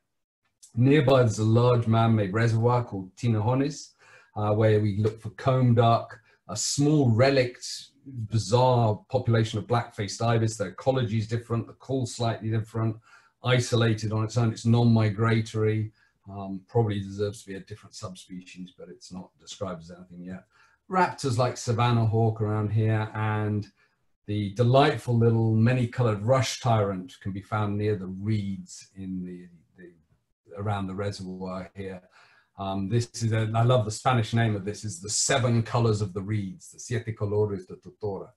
Nearby, there's a large man-made reservoir called Tinajones, uh, where we look for comb duck, a small relict, bizarre population of black-faced ibis. The ecology is different, the call slightly different, isolated on its own. It's non-migratory, um, probably deserves to be a different subspecies, but it's not described as anything yet. Raptors like savannah hawk around here and the delightful little many-colored rush tyrant can be found near the reeds in the, the around the reservoir here. Um, this is, a, I love the Spanish name of this, is the seven colors of the reeds, the siete colores de Totora.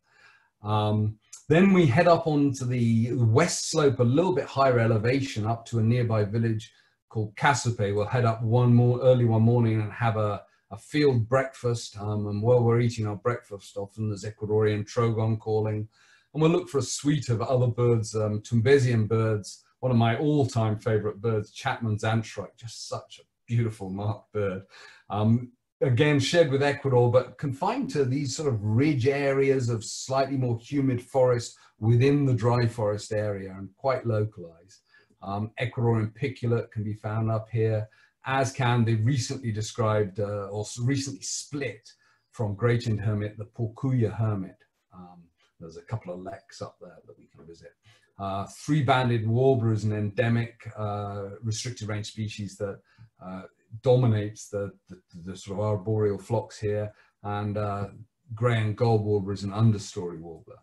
Um, then we head up onto the west slope, a little bit higher elevation, up to a nearby village called Casupe. We'll head up one more early one morning and have a, a field breakfast. Um, and while we're eating our breakfast, often there's Ecuadorian trogon calling. And we'll look for a suite of other birds, um, Tumbesian birds, one of my all-time favorite birds, Chapman's antshrike, just such a beautiful marked bird. Um, again, shared with Ecuador, but confined to these sort of ridge areas of slightly more humid forest within the dry forest area and quite localized. Um, Ecuadorian piculet can be found up here, as can the recently described uh, or recently split from great-eared hermit, the Porcuya hermit. Um, there's a couple of leks up there that we can visit. Uh, three-banded warbler is an endemic uh, restricted range species that uh, dominates the, the, the, sort of arboreal flocks here, and uh, grey and gold warbler is an understory warbler.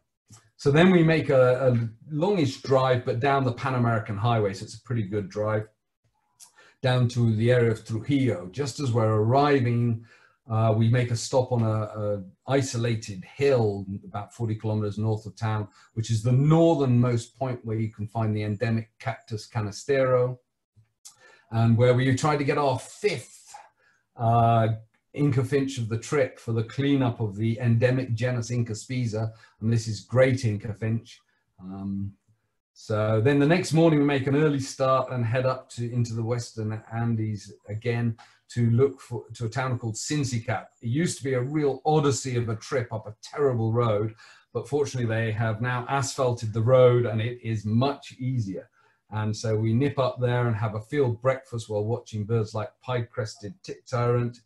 So then we make a, a longish drive, but down the Pan American Highway, so it's a pretty good drive, down to the area of Trujillo. Just as we're arriving uh, we make a stop on a, a, isolated hill about 40 kilometers north of town, which is the northernmost point where you can find the endemic cactus canastero, and where we try to get our fifth uh, Inca finch of the trip for the cleanup of the endemic genus Incaspiza, and this is great Inca finch. Um, so then the next morning we make an early start and head up to into the western Andes again to look for to a town called Sinsicap. It used to be a real odyssey of a trip up a terrible road, but fortunately they have now asphalted the road and it is much easier. And so we nip up there and have a field breakfast while watching birds like pied-crested tit tyrant.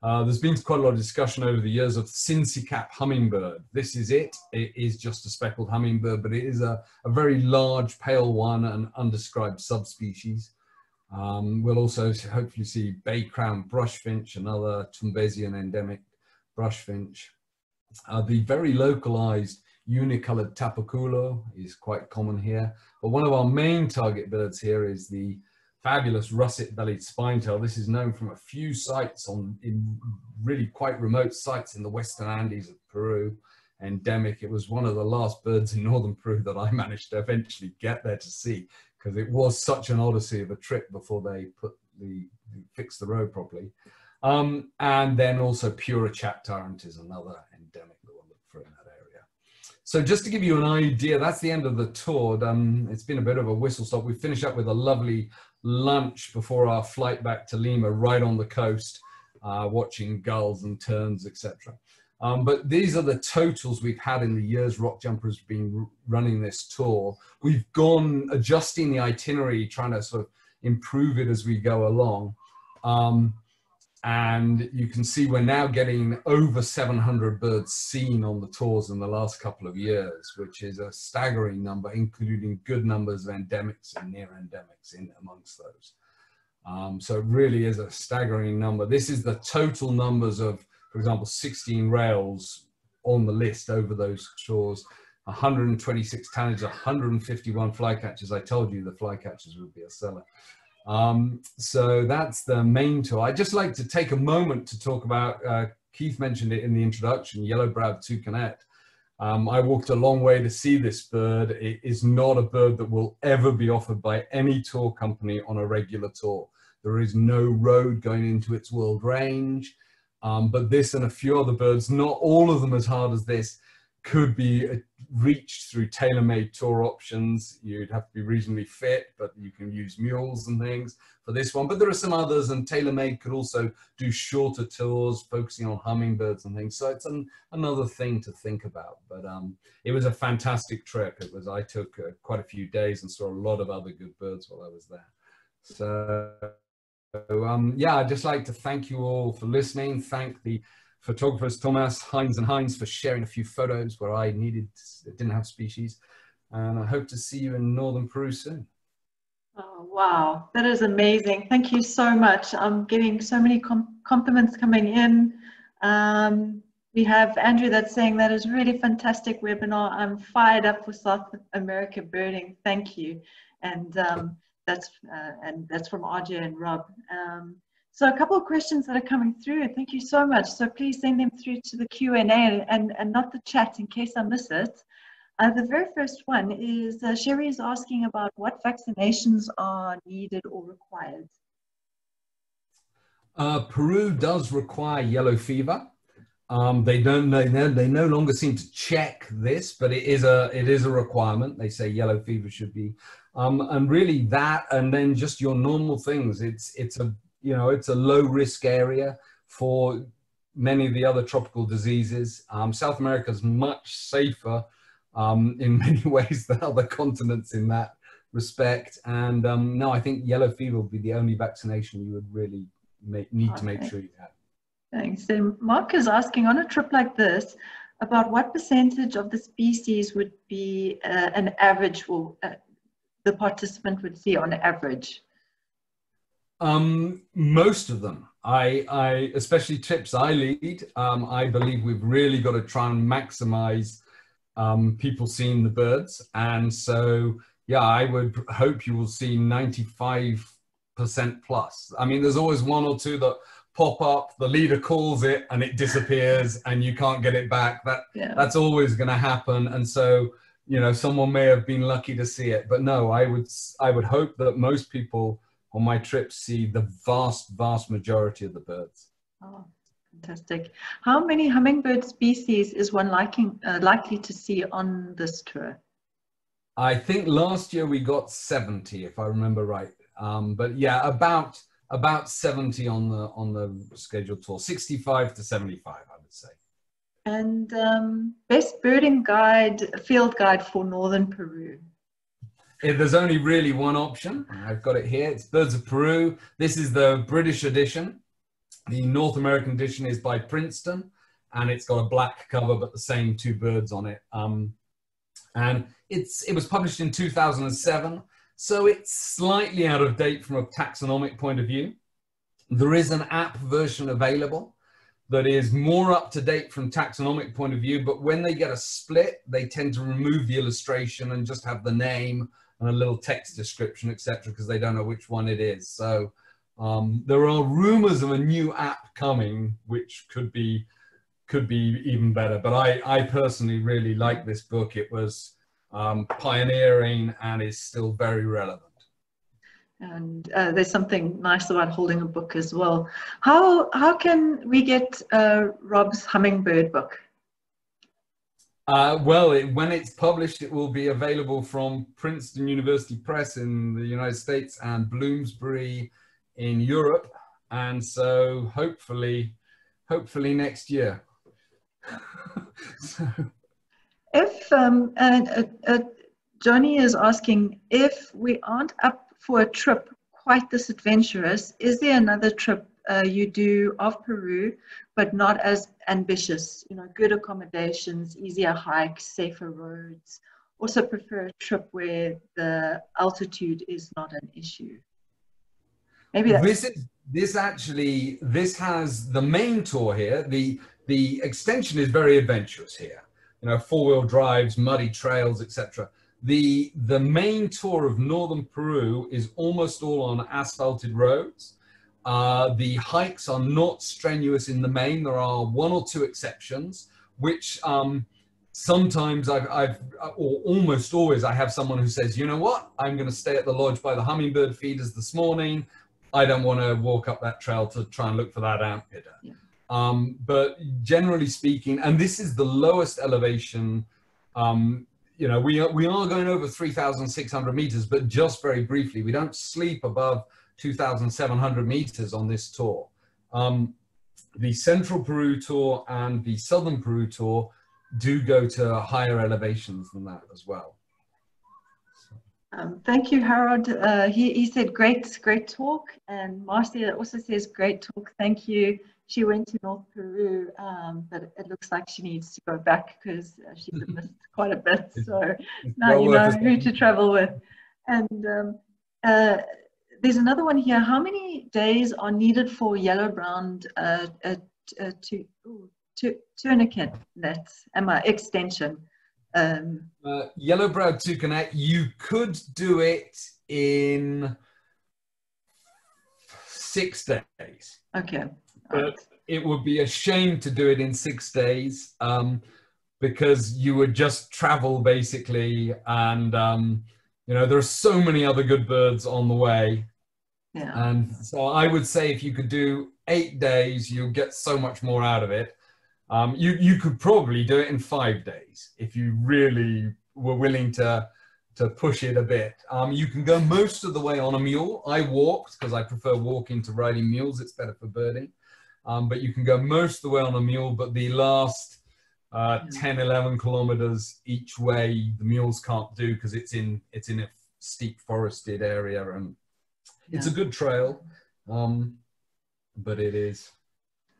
Uh, there's been quite a lot of discussion over the years of Sinsicap hummingbird. This is it. It is just a speckled hummingbird, but it is a, a very large pale one and undescribed subspecies. Um, we'll also hopefully see bay crown brushfinch, another Tumbesian endemic brushfinch. Uh, the very localized unicolored tapaculo is quite common here. But one of our main target birds here is the fabulous russet-bellied spinetail. This is known from a few sites on in really quite remote sites in the western Andes of Peru, endemic. It was one of the last birds in northern Peru that I managed to eventually get there to see because it was such an odyssey of a trip before they put the fixed the road properly. Um, and then also Piura chat tyrant is another endemic that we'll look for in that area. So just to give you an idea, that's the end of the tour. Um, it's been a bit of a whistle stop. We finish up with a lovely lunch before our flight back to Lima, right on the coast, uh, watching gulls and terns, etc. Um, but these are the totals we've had in the years Rockjumper has been running this tour. We've gone adjusting the itinerary, trying to sort of improve it as we go along. Um, and you can see we're now getting over 700 birds seen on the tours in the last couple of years, which is a staggering number, including good numbers of endemics and near endemics in amongst those. Um, so it really is a staggering number. This is the total numbers of for example, 16 rails on the list over those shores, 126 tonnage, 151 flycatchers. I told you the flycatchers would be a seller. Um, so that's the main tour. I'd just like to take a moment to talk about, uh, Keith mentioned it in the introduction, yellow-browed toucanet. Um, I walked a long way to see this bird. It is not a bird that will ever be offered by any tour company on a regular tour. There is no road going into its world range. Um, but this and a few other birds, not all of them as hard as this, could be uh, reached through tailor-made tour options. You'd have to be reasonably fit, but you can use mules and things for this one. But there are some others, and tailor-made could also do shorter tours, focusing on hummingbirds and things. So it's an, another thing to think about. But um, it was a fantastic trip. It was. I took uh, quite a few days and saw a lot of other good birds while I was there. So um, yeah, I'd just like to thank you all for listening. Thank the photographers Thomas, Heinz and Heinz for sharing a few photos where I needed, didn't have species. And I hope to see you in Northern Peru soon. Oh, wow, that is amazing. Thank you so much. I'm getting so many com compliments coming in. Um, we have Andrew that's saying that is really fantastic webinar. I'm fired up for South America birding. Thank you. And um, that's uh, and that's from RJ and Rob. Um, so a couple of questions that are coming through. Thank you so much. So please send them through to the Q&A and, and not the chat in case I miss it. Uh, the very first one is uh, Sherry is asking about what vaccinations are needed or required. Uh, Peru does require yellow fever. Um, they don't know, they no longer seem to check this, but it is a it is a requirement. They say yellow fever should be, um, and really that, and then just your normal things. It's it's a you know, it's a low risk area for many of the other tropical diseases. Um, South America is much safer um, in many ways than other continents in that respect. And um, no, I think yellow fever would be the only vaccination you would really make, need okay. to make sure you have. Thanks. So Mark is asking on a trip like this, about what percentage of the species would be uh, an average or uh, the participant would see on average? Um, most of them. I, I, especially trips I lead, um, I believe we've really got to try and maximize um, people seeing the birds. And so, yeah, I would hope you will see 95% plus. I mean, there's always one or two that pop up, the leader calls it and it disappears and you can't get it back. That, yeah. That's always going to happen. And so, you know, someone may have been lucky to see it, but no, I would, I would hope that most people on my trip see the vast, vast majority of the birds. Oh, fantastic. How many hummingbird species is one liking, uh, likely to see on this tour? I think last year we got 70, if I remember right. Um, but yeah, about about 70 on the on the scheduled tour, 65 to 75, I would say. And um, best birding guide, field guide for northern Peru there's only really one option. I've got it here. It's Birds of Peru. This is the British edition. The North American edition is by Princeton, and it's got a black cover, but the same two birds on it. Um, and it's it was published in 2007, so it's slightly out of date from a taxonomic point of view. There is an app version available that is more up to date from taxonomic point of view, but when they get a split, they tend to remove the illustration and just have the name and a little text description, etc., because they don't know which one it is. So um, there are rumors of a new app coming, which could be could be even better. But I, I personally really like this book. It was um, pioneering and is still very relevant. And uh, there's something nice about holding a book as well. How how can we get uh, Rob's Hummingbird book? Uh, well, it, when it's published, it will be available from Princeton University Press in the United States and Bloomsbury in Europe. And so hopefully, hopefully next year. so. If um, uh, uh, Johnny is asking if we aren't up for a trip quite this adventurous, is there another trip uh, you do of Peru, but not as ambitious, you know, good accommodations, easier hikes, safer roads. Also prefer a trip where the altitude is not an issue. Maybe this is this actually this has the main tour here. The the extension is very adventurous here. You know, four wheel drives, muddy trails, etc. The the main tour of northern Peru is almost all on asphalted roads uh, the hikes are not strenuous in the main. There are one or two exceptions, which um, sometimes I've, I've, or almost always, I have someone who says, you know what, I'm going to stay at the lodge by the hummingbird feeders this morning. I don't want to walk up that trail to try and look for that ant Yeah. Um, but generally speaking, and this is the lowest elevation, um, you know, we are, we are going over 3,600 meters, but just very briefly, we don't sleep above 2,700 meters on this tour. Um, the Central Peru tour and the Southern Peru tour do go to higher elevations than that as well. Um, thank you, Harold. Uh, he, he said, great, great talk. And Marcia also says, great talk. Thank you. She went to North Peru, um, but it looks like she needs to go back because uh, she's missed quite a bit. So now you know who to travel with. And um, uh, there's another one here. How many days are needed for yellow brown uh, uh, uh, to, to, toucanet nets, Emma, extension? Um, uh, yellow browed toucanet. you could do it in six days. Okay. But right. it would be a shame to do it in six days um, because you would just travel basically and um, you know there are so many other good birds on the way. Yeah. and so i would say if you could do eight days you'll get so much more out of it. Um, you you could probably do it in five days if you really were willing to to push it a bit. Um, you can go most of the way on a mule. I walked because i prefer walking to riding mules. It's better for birding. Um, but you can go most of the way on a mule but the last uh, 10 11 kilometers each way the mules can't do because it's in it's in a steep forested area and it's yeah. a good trail um, but it is.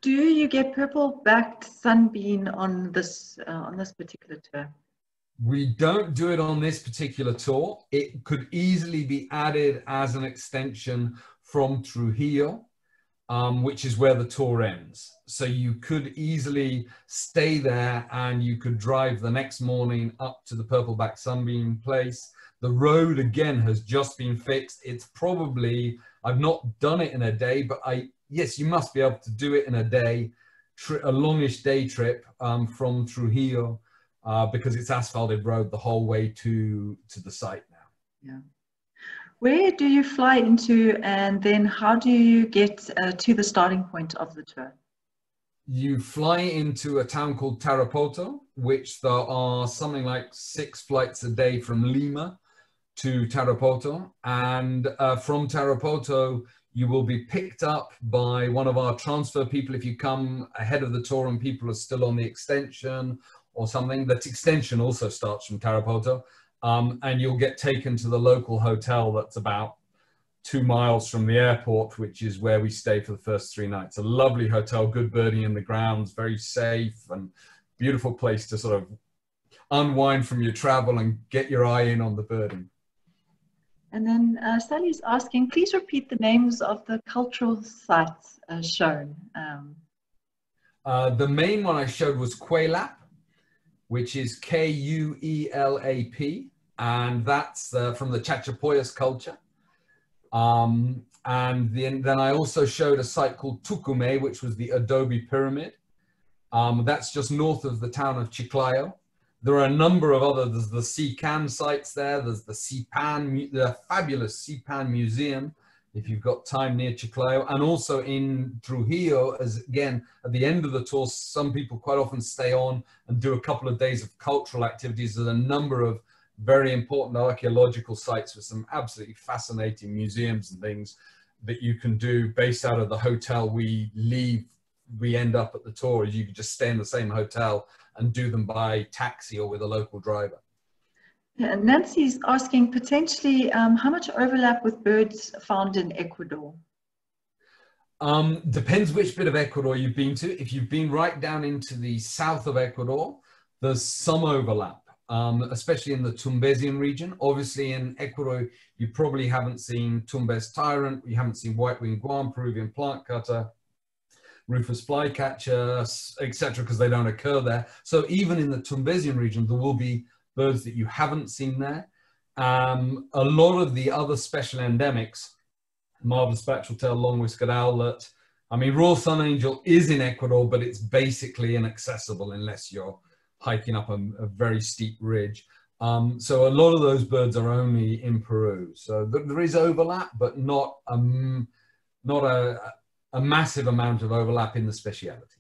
Do you get purple backed sunbeam on this uh, on this particular tour? We don't do it on this particular tour. It could easily be added as an extension from trujillo um, which is where the tour ends. So you could easily stay there and you could drive the next morning up to the Purpleback Sunbeam place. The road again has just been fixed. It's probably, I've not done it in a day, but I, yes, you must be able to do it in a day, a longish day trip um, from Trujillo uh, because it's asphalted road the whole way to, to the site now. Yeah. Where do you fly into and then how do you get uh, to the starting point of the tour? You fly into a town called Tarapoto, which there are something like six flights a day from Lima to Tarapoto. And uh, from Tarapoto, you will be picked up by one of our transfer people if you come ahead of the tour and people are still on the extension or something. That extension also starts from Tarapoto um, and you'll get taken to the local hotel that's about two miles from the airport, which is where we stay for the first three nights. A lovely hotel, good birding in the grounds, very safe and beautiful place to sort of unwind from your travel and get your eye in on the birding. And then uh, Sally's asking, please repeat the names of the cultural sites uh, shown. Um, uh, the main one I showed was Kuélap, which is K U E L A P, and that's uh, from the Chachapoyas culture. Um, and then, then I also showed a site called Túcume, which was the Adobe Pyramid. Um, that's just north of the town of Chiclayo. There are a number of other, there's the Sican sites there, there's the Sipan, the fabulous Sipan Museum, if you've got time near Chiclayo, and also in Trujillo, as again, at the end of the tour, some people quite often stay on and do a couple of days of cultural activities. There's a number of very important archaeological sites with some absolutely fascinating museums and things that you can do based out of the hotel we leave, we end up at the tour. You can just stay in the same hotel and do them by taxi or with a local driver. Yeah, Nancy's asking potentially um, how much overlap with birds found in Ecuador? Um, depends which bit of Ecuador you've been to. If you've been right down into the south of Ecuador, there's some overlap, um, especially in the Tumbesian region. Obviously in Ecuador, you probably haven't seen Tumbes tyrant, you haven't seen white-winged guan, Peruvian plant cutter, rufous flycatcher, etc., because they don't occur there. So even in the Tumbesian region, there will be birds that you haven't seen there. Um, a lot of the other special endemics, marvelous spatuletail, long-whiskered owlet. I mean, Royal Sun Angel is in Ecuador, but it's basically inaccessible unless you're hiking up a, a very steep ridge. Um, so a lot of those birds are only in Peru. So th there is overlap, but not um, not a, a massive amount of overlap in the specialities.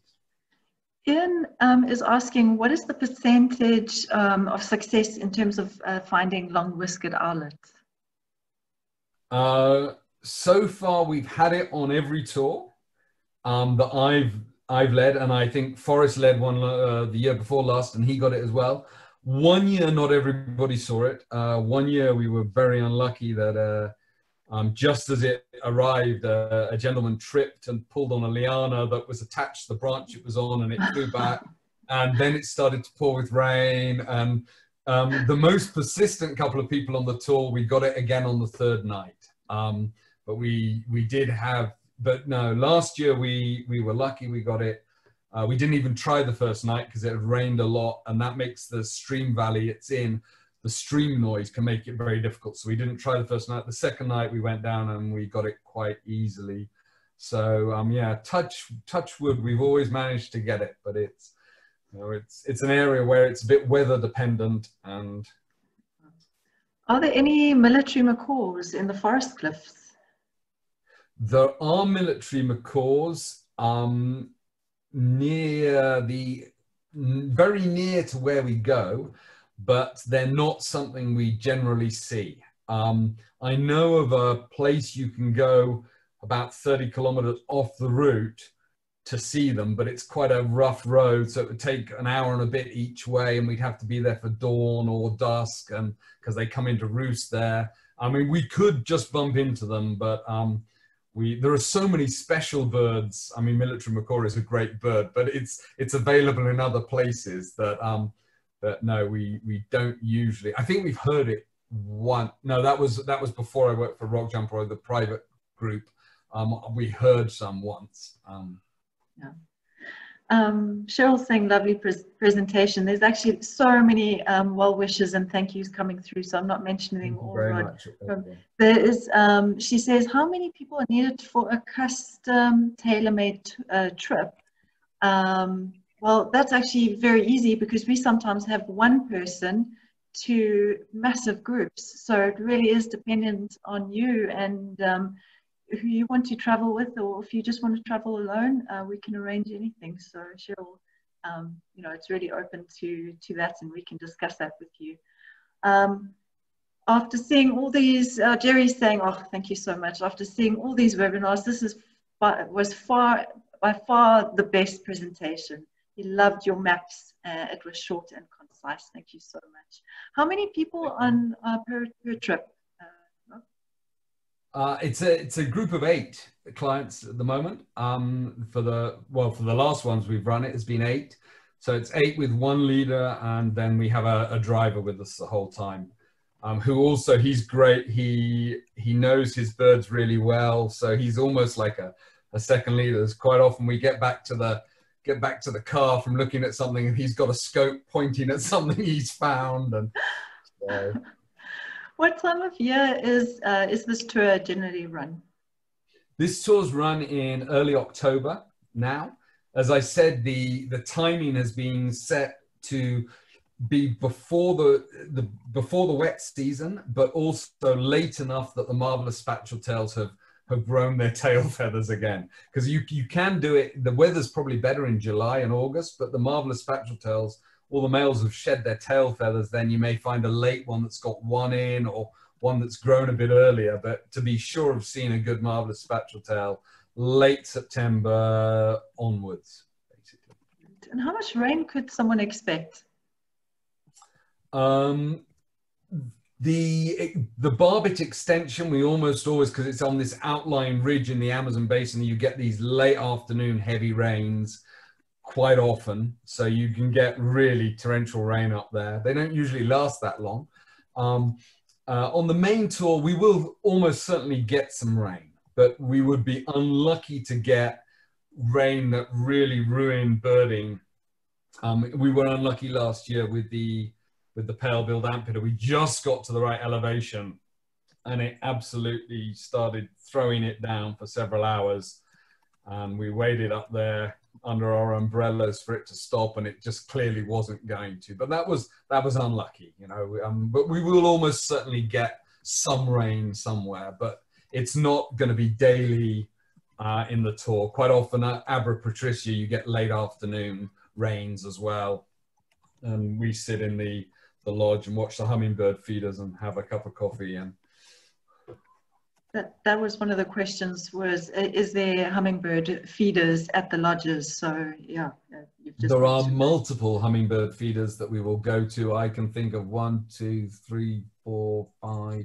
Ian um, is asking, what is the percentage um, of success in terms of uh, finding long-whiskered owlets? Uh, so far, we've had it on every tour um, that I've I've led, and I think Forrest led one uh, the year before last, and he got it as well. One year, not everybody saw it. Uh, one year, we were very unlucky that uh, um, just as it arrived, uh, a gentleman tripped and pulled on a liana that was attached to the branch it was on, and it flew back. and then it started to pour with rain. And um, the most persistent couple of people on the tour, we got it again on the third night. Um, but we we did have, but no, last year we we were lucky we got it. Uh, we didn't even try the first night because it had rained a lot, and that makes the stream valley it's in the stream noise can make it very difficult. So we didn't try the first night. The second night we went down and we got it quite easily. So um, yeah, touch touch wood. We've always managed to get it, but it's you know, it's it's an area where it's a bit weather dependent and. Are there any military macaws in the forest cliffs? There are military macaws um, near the very near to where we go but they're not something we generally see. Um, I know of a place you can go about 30 kilometers off the route to see them, but it's quite a rough road. So it would take an hour and a bit each way, and we'd have to be there for dawn or dusk, and because they come into roost there. I mean, we could just bump into them, but um, we there are so many special birds. I mean, military macaw is a great bird, but it's it's available in other places that um, but no, we we don't usually. I think we've heard it one. No, that was that was before I worked for Rockjumper or the private group. Um, we heard some once. Um, yeah. Um, Cheryl's saying lovely pre presentation. There's actually so many um, well wishes and thank yous coming through, so I'm not mentioning all. Um, there is. Um, she says, how many people are needed for a custom tailor-made uh, trip? Um, well, that's actually very easy because we sometimes have one person to massive groups. So it really is dependent on you and um, who you want to travel with, or if you just want to travel alone, uh, we can arrange anything. So Cheryl, um, you know, it's really open to to that, and we can discuss that with you. Um, after seeing all these, uh, Jerry's saying, "Oh, thank you so much." After seeing all these webinars, this is was far by far the best presentation. He loved your maps. Uh, it was short and concise. Thank you so much. How many people on uh, per, per trip? Uh, uh, it's a it's a group of eight clients at the moment. Um, for the well, for the last ones we've run, it has been eight. So it's eight with one leader, and then we have a, a driver with us the whole time. Um, who also he's great. He he knows his birds really well, so he's almost like a, a second leader. Quite often we get back to the get back to the car from looking at something and he's got a scope pointing at something he's found and so. what time of year is uh, is this tour generally run this tour's run in early october now as i said the the timing has been set to be before the, the before the wet season but also late enough that the marvelous spatuletails have have grown their tail feathers again. Because you, you can do it, the weather's probably better in July and August, but the marvelous spatuletails, all the males have shed their tail feathers, then you may find a late one that's got one in or one that's grown a bit earlier. But to be sure of seeing a good marvelous spatuletail, late September onwards, basically. And how much rain could someone expect? Um, the the barbet extension we almost always because it's on this outlying ridge in the amazon basin you get these late afternoon heavy rains quite often. So you can get really torrential rain up there. They don't usually last that long. Um, uh, on the main tour we will almost certainly get some rain but we would be unlucky to get rain that really ruined birding. Um, we were unlucky last year with the with the pale-billed antpitta. We just got to the right elevation and it absolutely started throwing it down for several hours. And we waited up there under our umbrellas for it to stop and it just clearly wasn't going to. But that was, that was unlucky, you know, um, but we will almost certainly get some rain somewhere, but it's not going to be daily uh, in the tour. Quite often at Abra Patricia, you get late afternoon rains as well. And we sit in the, the lodge and watch the hummingbird feeders and have a cup of coffee and that, that was one of the questions was, is there hummingbird feeders at the lodges? So yeah. there are multiple hummingbird feeders that we will go to. I can think of one, two, three, four, five,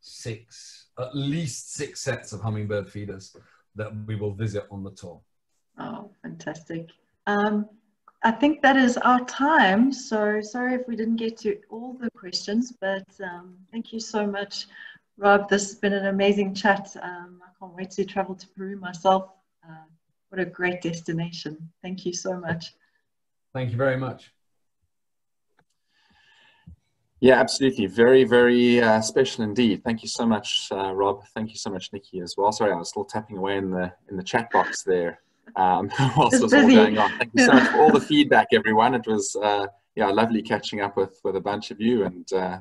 six, at least six sets of hummingbird feeders that we will visit on the tour. Oh, fantastic. Um, I think that is our time. So sorry if we didn't get to all the questions, but um, thank you so much Rob, this has been an amazing chat. Um, I can't wait to travel to Peru myself. Uh, what a great destination. Thank you so much. Thank you very much. Yeah, absolutely. Very, very uh, special indeed. Thank you so much, uh, Rob. Thank you so much, Nikki, as well. Sorry, I was still tapping away in the in the chat box there um, whilst it was all going on. Thank you so much for all the feedback, everyone. It was uh, yeah, lovely catching up with with a bunch of you, and uh,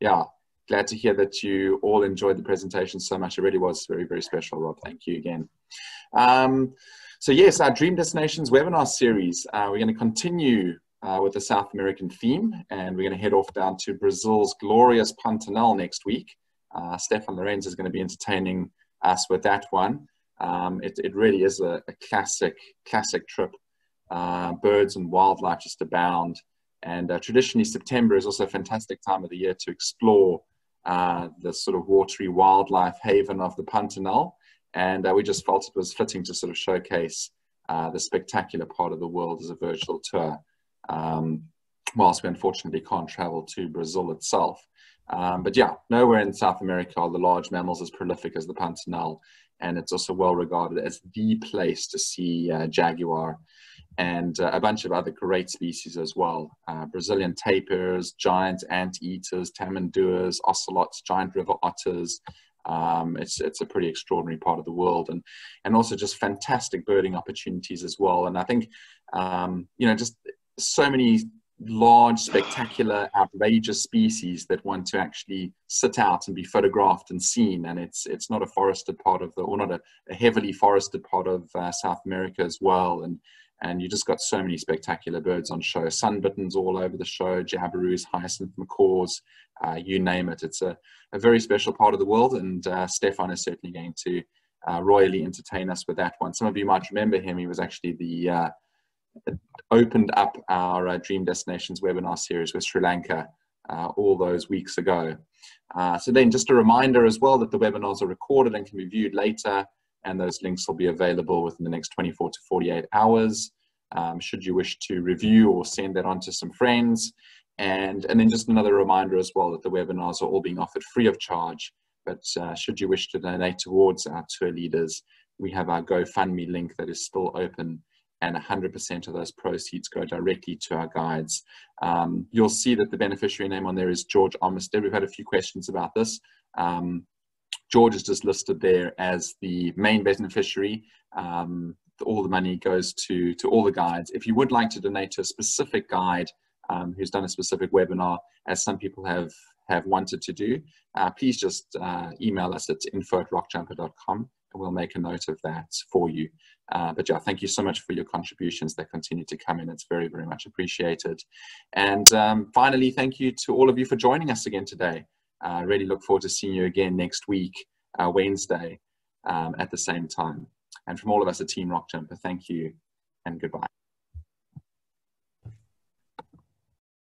yeah, glad to hear that you all enjoyed the presentation so much. It really was very, very special, Rob. Thank you again. Um, so yes, our Dream Destinations webinar series, uh, we're going to continue uh, with the South American theme, and we're going to head off down to Brazil's glorious Pantanal next week. Uh, Stefan Lorenz is going to be entertaining us with that one. Um, it, it, really is a, a classic, classic trip. Uh, birds and wildlife just abound. And uh, traditionally, September is also a fantastic time of the year to explore uh, the sort of watery wildlife haven of the Pantanal. And uh, we just felt it was fitting to sort of showcase uh, the spectacular part of the world as a virtual tour, um, whilst we unfortunately can't travel to Brazil itself. Um, but yeah, nowhere in South America are the large mammals as prolific as the Pantanal, and it's also well regarded as the place to see uh, jaguar and uh, a bunch of other great species as well. Uh, Brazilian tapirs, giant anteaters, tamanduas, ocelots, giant river otters. Um, it's, it's a pretty extraordinary part of the world and, and also just fantastic birding opportunities as well. And I think, um, you know, just so many large, spectacular, outrageous species that want to actually sit out and be photographed and seen. And it's it's not a forested part of the, or not a, a heavily forested part of uh, South America as well. And and you just got so many spectacular birds on show. Sunbitterns all over the show, jabirus, hyacinth macaws, uh, you name it. It's a, a, very special part of the world, and uh, Stefan is certainly going to uh, royally entertain us with that one. Some of you might remember him. He was actually the uh, opened up our uh, Dream Destinations webinar series with Sri Lanka uh, all those weeks ago. so then just a reminder as well that the webinars are recorded and can be viewed later and those links will be available within the next 24 to 48 hours. Um, should you wish to review or send that on to some friends. And, and then just another reminder as well that the webinars are all being offered free of charge. But uh, should you wish to donate towards our tour leaders, we have our GoFundMe link that is still open and 100% of those proceeds go directly to our guides. Um, you'll see that the beneficiary name on there is George Armistead. We've had a few questions about this. Um, George is just listed there as the main beneficiary. Um, all the money goes to, to all the guides. If you would like to donate to a specific guide um, who's done a specific webinar, as some people have, have wanted to do, uh, please just uh, email us at info at rockjumper.com we'll make a note of that for you. Uh, but yeah, thank you so much for your contributions that continue to come in. It's very, very much appreciated. And um, finally, thank you to all of you for joining us again today. I uh, really look forward to seeing you again next week, uh, Wednesday, um, at the same time. And from all of us at Team Rockjumper, thank you and goodbye.